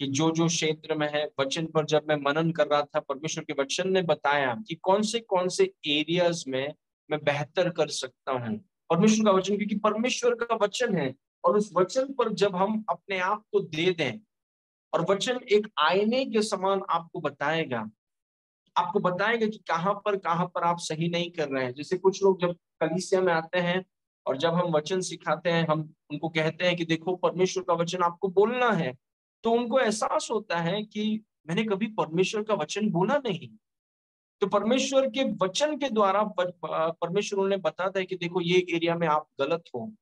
कि जो जो क्षेत्र में है, वचन पर जब मैं मनन कर रहा था, परमेश्वर के वचन ने बताया कि कौन से कौन से एरियाज़ में मैं बेहतर कर सकता हूँ। परमेश्वर का वचन, क्योंकि परमेश्वर का वचन है, और उस वचन पर जब हम अपने आप को दे दें, और वचन एक आईने के समान आपको बताएगा आपको बताएगा कि कहाँ पर कहाँ पर आप सही नहीं कर रहे हैं। जैसे कुछ लोग जब कलिसिया में आते हैं, और जब हम वचन सिखाते हैं, हम उनको कहते हैं कि देखो, परमेश्वर का वचन आपको बोलना है तो उनको एहसास होता है कि मैंने कभी परमेश्वर का वचन बोला नहीं। तो परमेश्वर के वचन के द्वारा परमेश्वर उन्हें बताता है कि देखो, ये एरिया में आप गलत हो।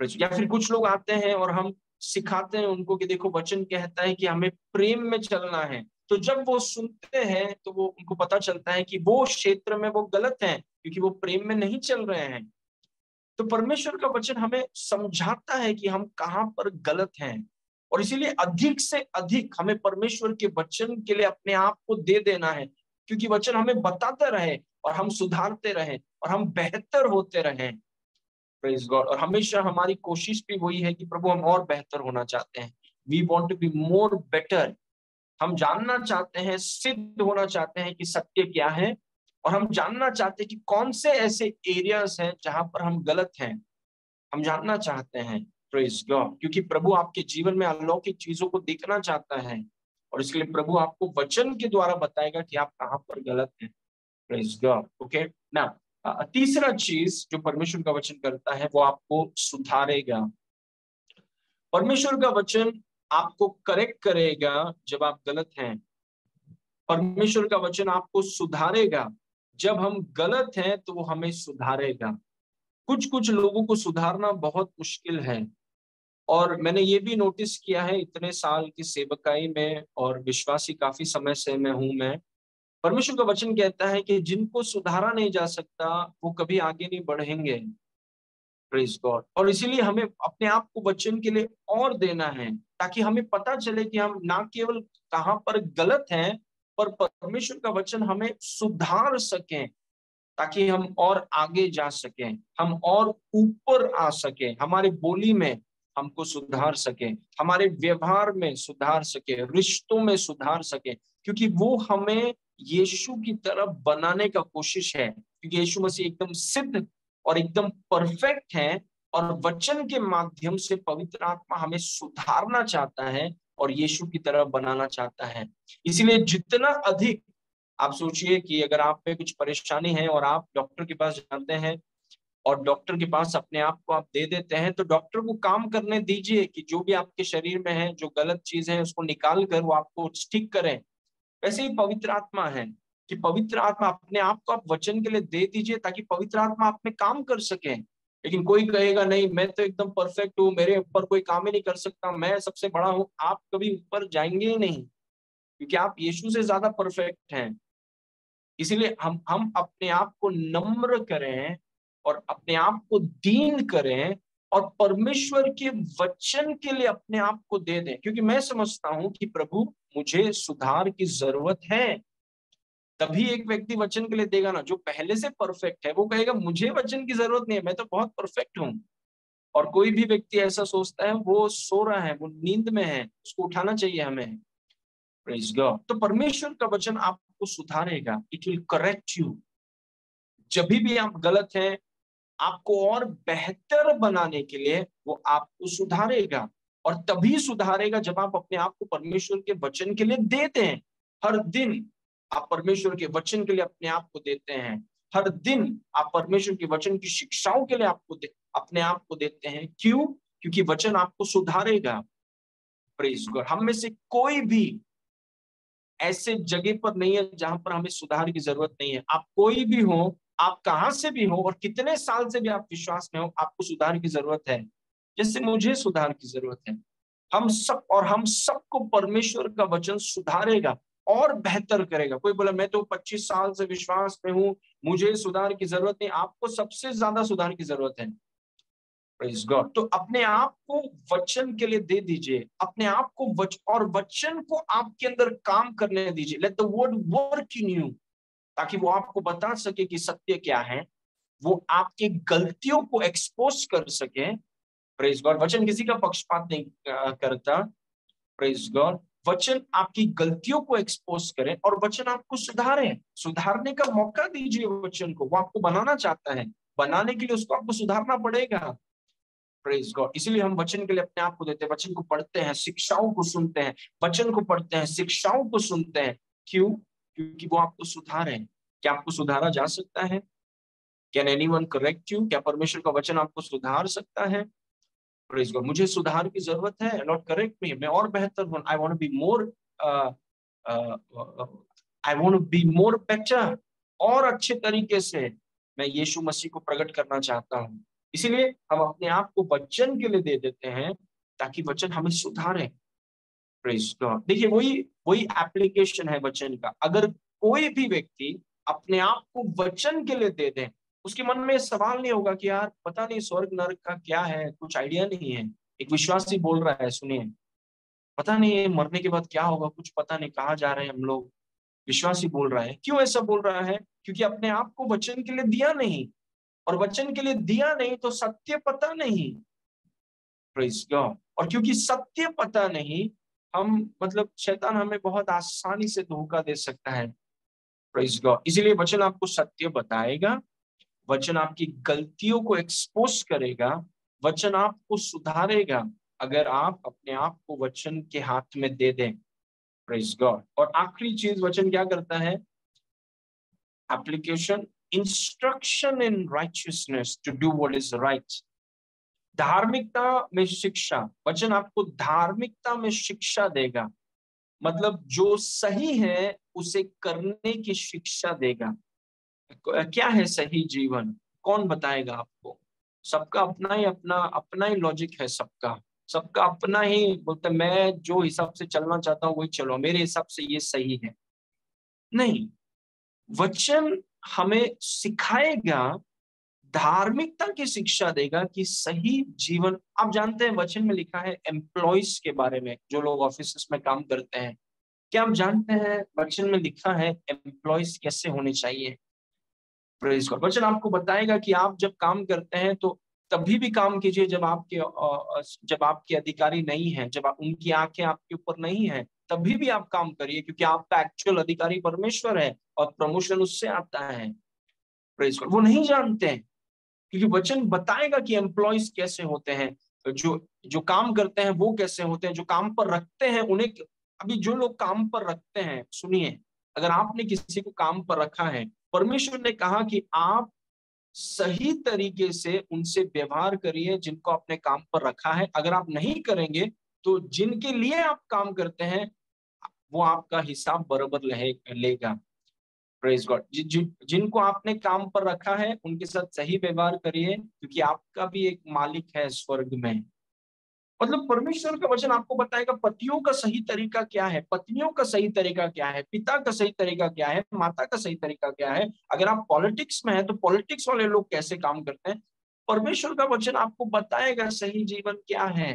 या फिर कुछ लोग आते हैं और हम सिखाते हैं उनको कि देखो, वचन कहता है कि हमें प्रेम में चलना है। तो जब वो सुनते हैं तो वो, उनको पता चलता है कि वो क्षेत्र में वो गलत है, क्योंकि वो प्रेम में नहीं चल रहे हैं। तो परमेश्वर का वचन हमें समझाता है कि हम कहाँ पर गलत हैं। और इसीलिए अधिक से अधिक हमें परमेश्वर के वचन के लिए अपने आप को दे देना है, क्योंकि वचन हमें बताते रहे और हम सुधारते रहे और हम बेहतर होते रहे। प्रेज गॉड और हमेशा हमारी कोशिश भी वही है कि प्रभु हम और बेहतर होना चाहते हैं। We want to be more better हम जानना चाहते हैं, सिद्ध होना चाहते हैं कि सत्य क्या है, और हम जानना चाहते हैं कि कौन से ऐसे एरियाज़ हैं जहाँ पर हम गलत हैं। हम जानना चाहते हैं। प्रेज गॉड क्योंकि प्रभु आपके जीवन में अलौकिक चीज़ों को देखना चाहता है और इसके लिए प्रभु आपको वचन के द्वारा बताएगा कि आप कहाँ पर गलत हैं। प्रेज गॉड ओके ना तीसरा चीज़ जो परमेश्वर का वचन करता है वो आपको सुधारेगा। परमेश्वर का वचन आपको करेक्ट करेगा जब आप गलत हैं। परमेश्वर का वचन आपको सुधारेगा। जब हम गलत हैं तो वो हमें सुधारेगा। कुछ कुछ लोगों को सुधारना बहुत मुश्किल है। और मैंने ये भी नोटिस किया है, इतने साल की सेवकाई में और विश्वासी काफ़ी समय से मैं हूँ मैं। परमेश्वर का वचन कहता है कि जिनको सुधारा नहीं जा सकता, वो कभी आगे नहीं बढ़ेंगे। प्रेज गॉड और इसीलिए हमें अपने आप को वचन के लिए और देना है, ताकि हमें पता चले कि हम ना केवल कहाँ पर गलत हैं, पर परमेश्वर का वचन हमें सुधार सके, ताकि हम और आगे जा सके, हम और ऊपर आ सके, हमारे बोली में हमको सुधार सके, हमारे व्यवहार में सुधार सके, रिश्तों में सुधार सके, क्योंकि वो हमें यीशु की तरफ़ बनाने का कोशिश है, क्योंकि यीशु मसीह एकदम सिद्ध और एकदम परफेक्ट है और वचन के माध्यम से पवित्र आत्मा हमें सुधारना चाहता है और यीशु की तरफ़ बनाना चाहता है। इसीलिए जितना अधिक आप सोचिए कि अगर आप में कुछ परेशानी है और आप डॉक्टर के पास जाते हैं और डॉक्टर के पास अपने आप को आप दे देते हैं तो डॉक्टर को काम करने दीजिए कि जो भी आपके शरीर में है, जो गलत चीज़ है, उसको निकाल कर वो आपको ठीक करें। वैसे ही पवित्र आत्मा है कि पवित्र आत्मा अपने आप को आप वचन के लिए दे दीजिए ताकि पवित्र आत्मा आप में काम कर सके। लेकिन कोई कहेगा, नहीं, मैं तो एकदम परफेक्ट हूँ, मेरे ऊपर कोई काम ही नहीं कर सकता, मैं सबसे बड़ा हूँ। आप कभी ऊपर जाएँगे ही नहीं, क्योंकि आप यीशु से ज़्यादा परफेक्ट हैं। इसीलिए हम हम अपने आप को नम्र करें और अपने आप को दीन करें और परमेश्वर के वचन के लिए अपने आप को दे दें। क्योंकि मैं समझता हूँ कि प्रभु, मुझे सुधार की ज़रूरत है। तभी एक व्यक्ति वचन के लिए देगा ना। जो पहले से परफेक्ट है, वो कहेगा, मुझे वचन की ज़रूरत नहीं है, मैं तो बहुत परफेक्ट हूँ। और कोई भी व्यक्ति ऐसा सोचता है, वो सो रहा है, वो नींद में है, उसको उठाना चाहिए हमें। तो परमेश्वर का वचन आपको सुधारेगा। इट विल करेक्ट यू जब भी आप गलत हैं आपको और बेहतर बनाने के लिए वो आपको सुधारेगा और तभी सुधारेगा जब आप अपने आप को परमेश्वर के वचन के लिए देते हैं। हर दिन आप परमेश्वर के वचन के लिए अपने आप को देते हैं। हर दिन आप परमेश्वर के वचन की शिक्षाओं के लिए आपको अपने आप को देते हैं। क्यों? क्योंकि वचन आपको सुधारेगा। हम में से कोई भी ऐसे जगह पर नहीं है जहाँ पर हमें सुधार की ज़रूरत नहीं है। आप कोई भी हो आप कहाँ से भी हो और कितने साल से भी आप विश्वास में हो आपको सुधार की ज़रूरत है। जैसे मुझे सुधार की ज़रूरत है। हम सब और हम सबको परमेश्वर का वचन सुधारेगा और बेहतर करेगा। कोई बोला मैं तो 25 साल से विश्वास में हूँ मुझे सुधार की ज़रूरत नहीं आपको सबसे ज़्यादा सुधार की ज़रूरत है। गॉड तो अपने आप को वचन के लिए दे दीजिए। अपने आप को वच, और वचन को आपके अंदर काम करने दीजिए। Let the word work in you ताकि वो आपको बता सके कि सत्य क्या है, वो आपकी गलतियों को एक्सपोज कर सके। प्रेज गॉड वचन किसी का पक्षपात नहीं करता। प्रेज गॉड वचन आपकी गलतियों को एक्सपोज करें और वचन आपको सुधारे। सुधारने का मौका दीजिए वचन को। वो आपको बनाना चाहता है। बनाने के लिए उसको आपको सुधारना पड़ेगा। प्रेज गॉड इसीलिए हम वचन के लिए अपने आप को देते हैं। वचन को पढ़ते हैं, शिक्षाओं को सुनते हैं। वचन को पढ़ते हैं, शिक्षाओं को सुनते हैं। क्यों? क्योंकि वो आपको सुधार सुधारे क्या आपको सुधारा जा सकता है? Can anyone correct you क्या परमेश्वर का वचन आपको सुधार सकता है? मुझे सुधार की ज़रूरत है। लॉर्ड करेक्ट मी मैं और बेहतर हूँ। I want to be more I want to be more better और अच्छे तरीके से मैं यीशु मसीह को प्रकट करना चाहता हूँ। इसीलिए हम अपने आप को वचन के लिए दे देते हैं ताकि वचन हमें सुधारे। देखिए, वही वही एप्लीकेशन है वचन का। अगर कोई भी व्यक्ति अपने आप को वचन के लिए दे दे, उसके मन में सवाल नहीं होगा कि यार, पता नहीं स्वर्ग, नरक का क्या है, कुछ आइडिया नहीं है। एक विश्वासी बोल रहा है, सुनिए। पता नहीं मरने के बाद क्या होगा, कुछ पता नहीं कहा जा रहे हैं हम लोग। विश्वासी बोल रहा है। क्यों ऐसा बोल रहा है? क्योंकि अपने आप को वचन के लिए दिया नहीं। और वचन के लिए दिया नहीं तो सत्य पता नहीं। और क्योंकि सत्य पता नहीं हम मतलब शैतान हमें बहुत आसानी से धोखा दे सकता है। इसीलिए वचन आपको सत्य बताएगा। वचन आपकी गलतियों को एक्सपोज करेगा। वचन आपको सुधारेगा। अगर आप अपने आप को वचन के हाथ में दे दें। प्रेस गॉड और आखिरी चीज़, वचन क्या करता है? Application instruction in righteousness to do what is right धार्मिकता में शिक्षा वचन आपको धार्मिकता में शिक्षा देगा। मतलब जो सही है, उसे करने की शिक्षा देगा। क्या है सही जीवन? कौन बताएगा आपको? सबका अपना ही अपना अपना ही लॉजिक है सबका। सबका अपना ही बोलते मैं जो हिसाब से चलना चाहता हूँ, वही चलो। मेरे हिसाब से ये सही है। नहीं। वचन हमें सिखाएगा धार्मिकता की शिक्षा देगा कि सही जीवन। आप जानते हैं, वचन में लिखा है एम्प्लॉयज़ के बारे में, जो लोग ऑफ़िस में काम करते हैं। क्या आप जानते हैं, वचन में लिखा है एम्प्लॉयज़ कैसे होने चाहिए? वचन आपको बताएगा कि आप जब काम करते हैं तो तभी भी काम कीजिए जब आपके जब आपके अधिकारी नहीं है, जब उनकी आँखें आपके ऊपर नहीं है, तभी भी आप काम करिए, क्योंकि आपका एक्चुअल अधिकारी परमेश्वर है और प्रमोशन उससे आता है। वो नहीं जानते हैं। क्योंकि वचन बताएगा कि एम्प्लॉयज़ कैसे होते हैं, जो जो काम करते हैं वो कैसे होते हैं, जो काम पर रखते हैं उन्हें अभी जो लोग काम पर रखते हैं, सुनिए, अगर आपने किसी को काम पर रखा है, परमेश्वर ने कहा कि आप सही तरीके से उनसे व्यवहार करिए जिनको आपने काम पर रखा है। अगर आप नहीं करेंगे तो जिनके लिए आप काम करते हैं, वो आपका हिसाब बराबर लेगा। प्रेज गॉड जिनको आपने काम पर रखा है, उनके साथ सही व्यवहार करिए, क्योंकि आपका भी एक मालिक है स्वर्ग में। मतलब परमेश्वर का वचन आपको बताएगा, पतियों का सही तरीका क्या है? पत्नियों का सही तरीका क्या है? पिता का सही तरीका क्या है? माता का सही तरीका क्या है? अगर आप पॉलिटिक्स में है तो पॉलिटिक्स वाले लोग कैसे काम करते हैं? परमेश्वर का वचन आपको बताएगा, सही जीवन क्या है?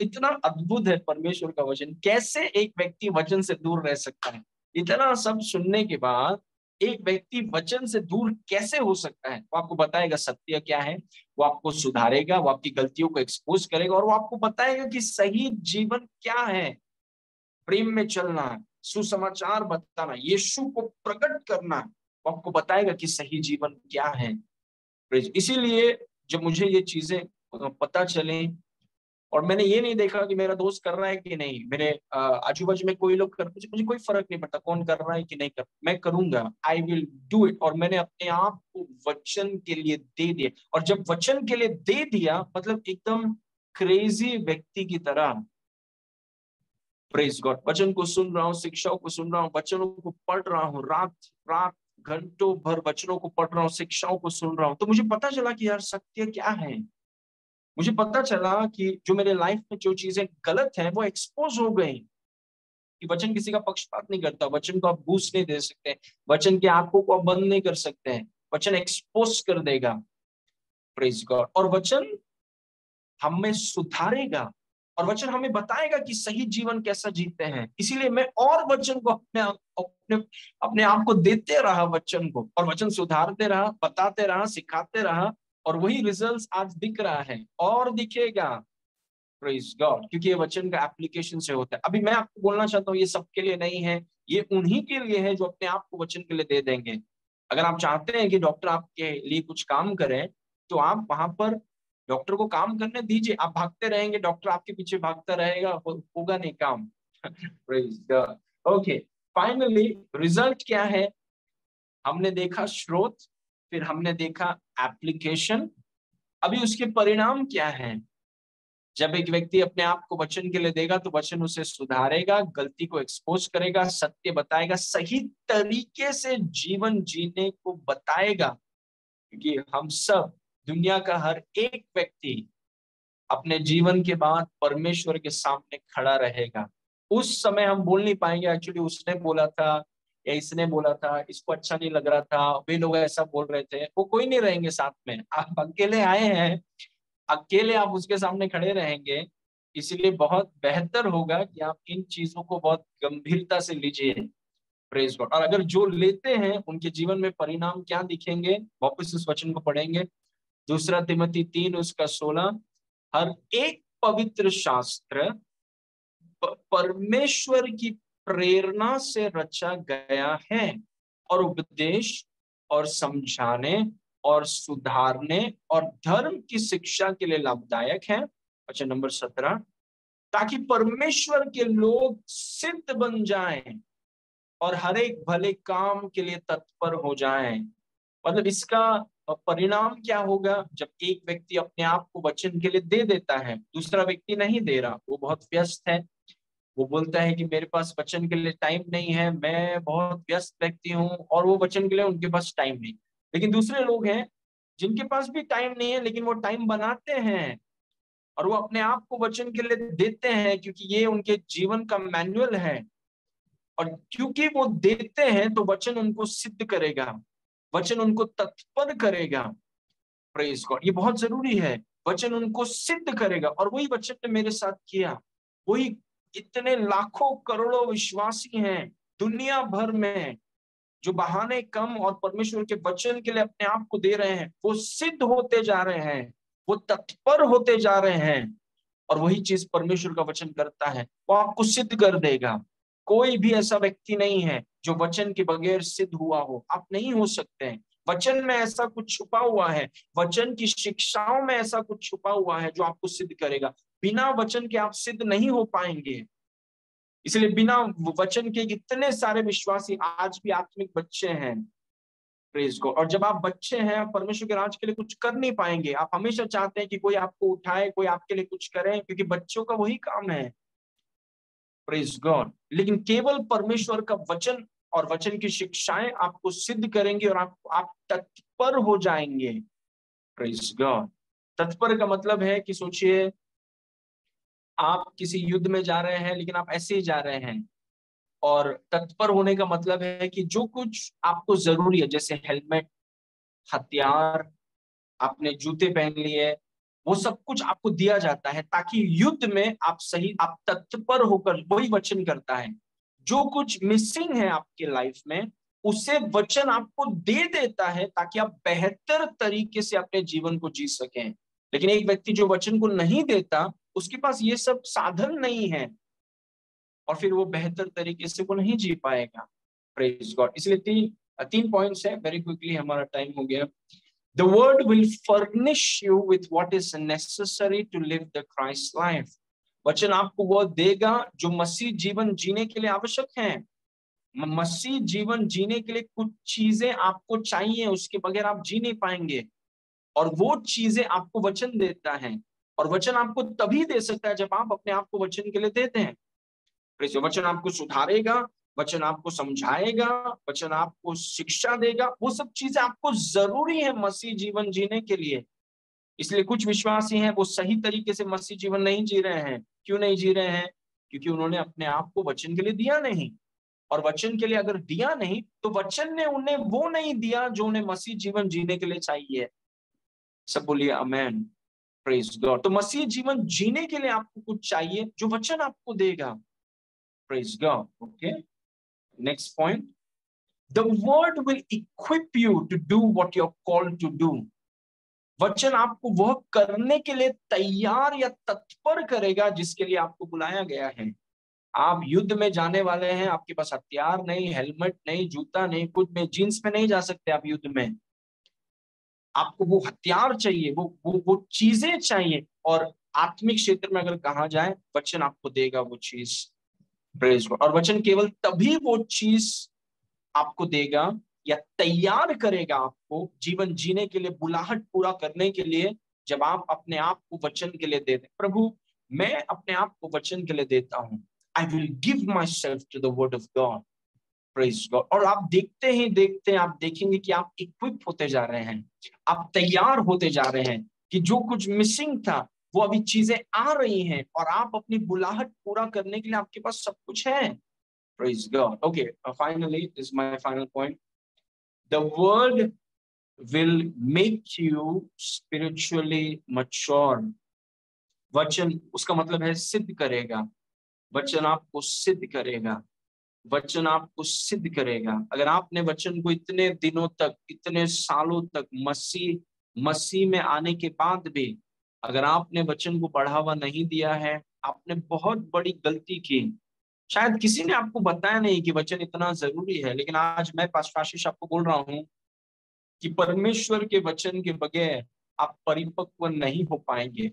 इतना अद्भुत है परमेश्वर का वचन। कैसे एक व्यक्ति वचन से दूर रह सकता है? इतना सब सुनने के बाद एक व्यक्ति वचन से दूर कैसे हो सकता है? वो आपको बताएगा सत्य क्या है, वो आपको सुधारेगा, वो आपकी गलतियों को एक्सपोज करेगा और वो आपको बताएगा कि सही जीवन क्या है। प्रेम में चलना, सुसमाचार बताना, यीशु को प्रकट करना, वो आपको बताएगा कि सही जीवन क्या है। इसीलिए जब मुझे ये चीज़ें पता चले और मैंने ये नहीं देखा कि मेरा दोस्त कर रहा है कि नहीं। मेरे आजू बाजू में कोई लोग कर, मुझे मुझे कोई फ़र्क नहीं पड़ता कौन कर रहा है कि नहीं कर, मैं करूँगा। आई विल डू इट और मैंने अपने आप को वचन के लिए दे दिया। और जब वचन के लिए दे दिया मतलब एकदम क्रेजी व्यक्ति की तरह। प्रेस गॉड वचन को सुन रहा हूँ, शिक्षाओं को सुन रहा हूँ, वचनों को पढ़ रहा हूँ। रात रात, घंटों भर वचनों को पढ़ रहा हूँ, शिक्षाओं को सुन रहा हूँ। तो मुझे पता चला कि यार सत्य क्या है? मुझे पता चला कि जो मेरे लाइफ में जो चीज़ें गलत हैं, वो एक्सपोज हो गई कि वचन किसी का पक्षपात नहीं करता, वचन को आप बूस्ट नहीं दे सकते वचन की आँखों को आप बंद नहीं कर सकते हैं, वचन एक्सपोज कर देगा। प्रेज गॉड और वचन हमें सुधारेगा, और वचन हमें बताएगा कि सही जीवन कैसा जीते हैं। इसीलिए मैं और वचन को अपने अपने अपने आप को देते रहा, वचन को। और वचन सुधारते रहा, बताते रहा, सिखाते रहा और वही रिजल्ट्स आज दिख रहा है। और दिखेगा। प्रेज गॉड क्योंकि ये वचन का एप्लीकेशन से होता है। अभी मैं आपको बोलना चाहता हूँ, ये सबके लिए नहीं है। ये उन्हीं के लिए है जो अपने आप को वचन के लिए दे देंगे। अगर आप चाहते हैं कि डॉक्टर आपके लिए कुछ काम करें तो आप वहाँ पर डॉक्टर को काम करने दीजिए। आप भागते रहेंगे डॉक्टर आपके पीछे भागता रहेगा होगा नहीं काम। ओके फाइनली रिज़ल्ट क्या है? हमने देखा स्रोत, फिर हमने देखा एप्लीकेशन अभी उसके परिणाम क्या है? जब एक व्यक्ति अपने आप को वचन के लिए देगा तो वचन उसे सुधारेगा, गलती को एक्सपोज करेगा, सत्य बताएगा, सही तरीके से जीवन जीने को बताएगा। क्योंकि हम सब, दुनिया का हर एक व्यक्ति अपने जीवन के बाद परमेश्वर के सामने खड़ा रहेगा। उस समय हम बोल नहीं पाएँगे एक्चुअली उसने बोला था या इसने बोला था, इसको अच्छा नहीं लग रहा था, वे लोग ऐसा बोल रहे थे। वो कोई नहीं रहेंगे साथ में। आप अकेले आए हैं, अकेले आप उसके सामने खड़े रहेंगे, इसलिए बहुत बेहतर होगा कि आप इन चीज़ों को बहुत गंभीरता से लीजिए। प्रेज गॉड और अगर जो लेते हैं, उनके जीवन में परिणाम क्या दिखेंगे? वापस इस वचन को पढ़ेंगे। दूसरा तिमती तीन, उसका सोलह। हर एक पवित्र शास्त्र परमेश्वर की प्रेरणा से रचा गया है और उपदेश और समझाने और सुधारने और धर्म की शिक्षा के लिए लाभदायक है। अच्छा नंबर सत्रह, ताकि परमेश्वर के लोग सिद्ध बन जाएँ और हर एक भले काम के लिए तत्पर हो जाएँ। मतलब इसका परिणाम क्या होगा? जब एक व्यक्ति अपने आप को वचन के लिए दे देता है, दूसरा व्यक्ति नहीं दे रहा, वो बहुत व्यस्त है। वो बोलता है कि मेरे पास वचन के लिए टाइम नहीं है, मैं बहुत व्यस्त व्यक्ति हूँ और वो वचन के लिए उनके पास टाइम नहीं। लेकिन दूसरे लोग हैं, जिनके पास भी टाइम नहीं है, लेकिन वो टाइम बनाते हैं और वो अपने आप को वचन के लिए देते हैं क्योंकि ये उनके जीवन का मैनुअल है। और क्योंकि वो देते हैं तो वचन उनको सिद्ध करेगा वचन उनको तत्पर करेगा। प्रेज गॉड ये बहुत ज़रूरी है। वचन उनको सिद्ध करेगा और वही वचन ने मेरे साथ किया, वही इतने लाखों करोड़ों विश्वासी हैं दुनिया भर में जो बहाने कम और परमेश्वर के वचन के लिए अपने आप को दे रहे हैं, वो सिद्ध होते जा रहे हैं, वो तत्पर होते जा रहे हैं और वही चीज़ परमेश्वर का वचन करता है। वो आपको सिद्ध कर देगा। कोई भी ऐसा व्यक्ति नहीं है जो वचन के बगैर सिद्ध हुआ हो। आप नहीं हो सकते हैं। वचन में ऐसा कुछ छुपा हुआ है। वचन की शिक्षाओं में ऐसा कुछ छुपा हुआ है जो आपको सिद्ध करेगा। बिना वचन के आप सिद्ध नहीं हो पाएँगे। इसलिए बिना वचन के इतने सारे विश्वासी आज भी आत्मिक बच्चे हैं। प्रेज को और जब आप बच्चे हैं, आप परमेश्वर के राज के लिए कुछ कर नहीं पाएँगे। आप हमेशा चाहते हैं कि कोई आपको उठाए, कोई आपके लिए कुछ करे, क्योंकि बच्चों का वही काम है। प्रेज गॉड लेकिन केवल परमेश्वर का वचन और वचन की शिक्षाएँ आपको सिद्ध करेंगे और आप आप तत्पर हो जाएँगे। प्रेज गॉड तत्पर का मतलब है कि सोचिए आप किसी युद्ध में जा रहे हैं, लेकिन आप ऐसे ही जा रहे हैं। और तत्पर होने का मतलब है कि जो कुछ आपको ज़रूरी है, जैसे हेलमेट, हथियार, आपने जूते पहन लिए, वो सब कुछ आपको दिया जाता है ताकि युद्ध में आप सही, आप तत्पर होकर वही वचन करता है। जो कुछ मिसिंग है आपके लाइफ में, उसे वचन आपको दे देता है ताकि आप बेहतर तरीके से अपने जीवन को जी सकें। लेकिन एक व्यक्ति जो वचन को नहीं देता उसके पास ये सब साधन नहीं है। और फिर वो बेहतर तरीके से वो नहीं जी पाएगा। प्रेज गॉड इसलिए तीन तीन पॉइंट्स है। वेरी क्विकली हमारा टाइम हो गया। The word will furnish you with what is necessary to live the Christ life वचन आपको वो देगा जो मसीह जीवन जीने के लिए आवश्यक है। मसीह जीवन जीने के लिए कुछ चीज़ें आपको चाहिए, उसके बगैर आप जी नहीं पाएँगे। और वो चीज़ें आपको वचन देता है। और वचन आपको तभी दे सकता है जब आप अपने आप को वचन के लिए देते हैं। वचन आपको सुधारेगा, वचन आपको समझाएगा, वचन आपको शिक्षा देगा, वो सब चीज़ें आपको ज़रूरी है मसीह जीवन जीने के लिए। इसलिए कुछ विश्वासी हैं, वो सही तरीके से मसीह जीवन नहीं जी रहे हैं। क्यों नहीं जी रहे हैं? क्योंकि उन्होंने अपने आप को वचन के लिए दिया नहीं। और वचन के लिए अगर दिया नहीं तो वचन ने उन्हें वो नहीं दिया जो उन्हें मसीह जीवन जीने के लिए चाहिए। सब बोलिए अमेन प्रेज गॉड तो मसीह जीवन जीने के लिए आपको कुछ चाहिए, जो वचन आपको देगा। Praise God okay next point the word will equip you to do what you are called to do वचन आपको वह करने के लिए तैयार या तत्पर करेगा, जिसके लिए आपको बुलाया गया है। आप युद्ध में जाने वाले हैं, आपके पास हथियार नहीं, हेलमेट नहीं, जूता नहीं, कुछ में जींस में नहीं जा सकते आप युद्ध में। आपको वो हथियार चाहिए, वो वो वो चीज़ें चाहिए और आत्मिक क्षेत्र में अगर कहा जाए, वचन आपको देगा वो चीज़। प्रेज और वचन केवल तभी वो चीज़ आपको देगा या तैयार करेगा आपको जीवन जीने के लिए, बुलाहट पूरा करने के लिए, जब आप अपने आप को वचन के लिए देते प्रभु, मैं अपने आप को वचन के लिए देता हूँ। I will give my self to the word of God और आप देखते ही देखते हैं आप देखेंगे कि आप इक्विप होते जा रहे हैं। आप तैयार होते जा रहे हैं कि जो कुछ मिसिंग था वो अभी चीज़ें आ रही हैं और आप अपनी बुलाहट पूरा करने के लिए आपके पास सब कुछ है. Okay, uh, finally, this is my final point. The word will make you वचन उसका मतलब है सिद्ध करेगा। वचन आपको सिद्ध करेगा। वचन आपको सिद्ध करेगा। अगर आपने वचन को इतने दिनों तक, इतने सालों तक मसीह मसीह में आने के बाद भी अगर आपने वचन को बढ़ावा नहीं दिया है, आपने बहुत बड़ी गलती की। शायद किसी ने आपको बताया नहीं कि वचन इतना ज़रूरी है, लेकिन आज मैं पाशाशीष आपको बोल रहा हूँ कि परमेश्वर के वचन के बगैर आप परिपक्व नहीं हो पाएँगे।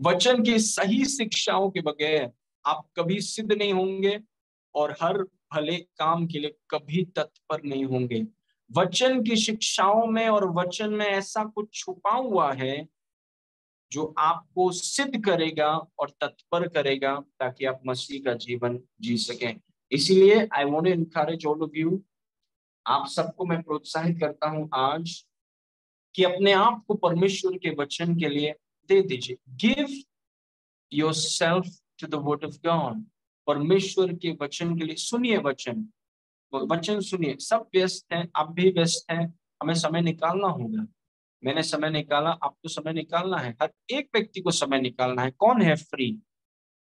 वचन की सही शिक्षाओं के बगैर आप कभी सिद्ध नहीं होंगे और हर भले काम के लिए कभी तत्पर नहीं होंगे। वचन की शिक्षाओं में और वचन में ऐसा कुछ छुपा हुआ है जो आपको सिद्ध करेगा और तत्पर करेगा ताकि आप मसीह का जीवन जी सकें। इसीलिए I want encourage all of you आप सबको मैं प्रोत्साहित करता हूँ आज कि अपने आप को परमेश्वर के वचन के लिए दे दीजिए। Give your self to the word of God परमेश्वर के वचन के लिए सुनिए वचन। वचन सुनिए। सब व्यस्त हैं, आप भी व्यस्त हैं। हमें समय निकालना होगा। मैंने समय निकाला, आपको समय निकालना है। हर एक व्यक्ति को समय निकालना है। कौन है फ्री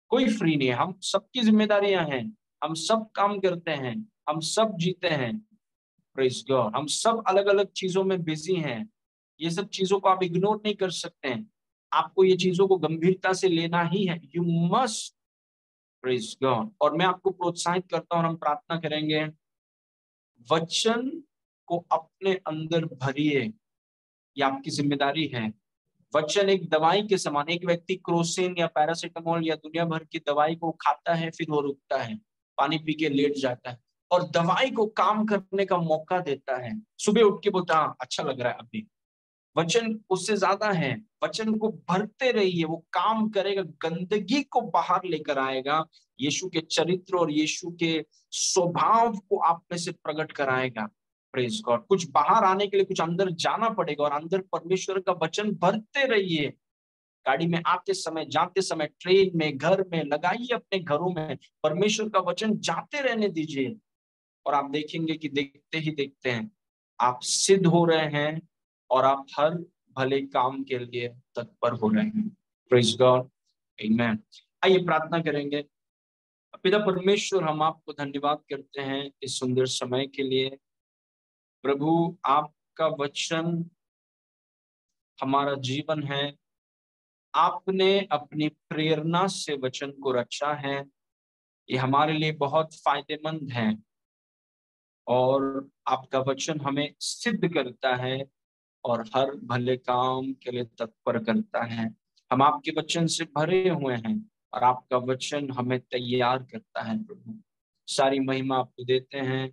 कोई फ्री नहीं हम सबकी जिम्मेदारियाँ हैं। हम सब काम करते हैं। हम सब जीते हैं। हम सब अलग अलग चीज़ों में बिज़ी हैं। ये सब चीज़ों को आप इग्नोर नहीं कर सकते हैं। आपको ये चीज़ों को गंभीरता से लेना ही है। यू मस्ट प्रेज गॉड और मैं आपको प्रोत्साहित करता हूँ और हम प्रार्थना करेंगे, वचन को अपने अंदर भरिए। ये आपकी ज़िम्मेदारी है। वचन एक दवाई के समान, एक व्यक्ति क्रोसिन या पैरासिटामोल या दुनिया भर की दवाई को खाता है, फिर वो रुकता है, पानी पी के लेट जाता है और दवाई को काम करने का मौका देता है। सुबह उठ के बोलता हाँ अच्छा लग रहा है अभी। वचन उससे ज़्यादा है। वचन को भरते रहिए, वो काम करेगा, गंदगी को बाहर लेकर आएगा। यीशु के चरित्र और यीशु के स्वभाव को आप में से प्रकट कराएगा। प्रेज गॉड कुछ बाहर आने के लिए कुछ अंदर जाना पड़ेगा और अंदर परमेश्वर का वचन भरते रहिए। गाड़ी में आते समय, जाते समय, ट्रेन में, घर में, लगाइए अपने घरों में। परमेश्वर का वचन जाते रहने दीजिए। और आप देखेंगे कि देखते ही देखते हैं, आप सिद्ध हो रहे हैं और आप हर भले काम के लिए तत्पर हो रहे हैं। प्रेज गॉड आइए प्रार्थना करेंगे। पिता परमेश्वर, हम आपको धन्यवाद करते हैं इस सुंदर समय के लिए। प्रभु, आपका वचन हमारा जीवन है। आपने अपनी प्रेरणा से वचन को रचा है। ये हमारे लिए बहुत फ़ायदेमंद है। और आपका वचन हमें सिद्ध करता है। और हर भले काम के लिए तत्पर करता है। हम आपके वचन से भरे हुए हैं और आपका वचन हमें तैयार करता है प्रभु। सारी महिमा आपको देते हैं।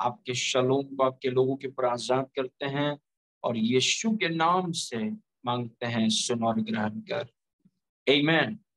आपके शलोम को आपके लोगों के ऊपर आज़ाद करते हैं और यीशु के नाम से मांगते हैं सुन और ग्रहण कर। Amen.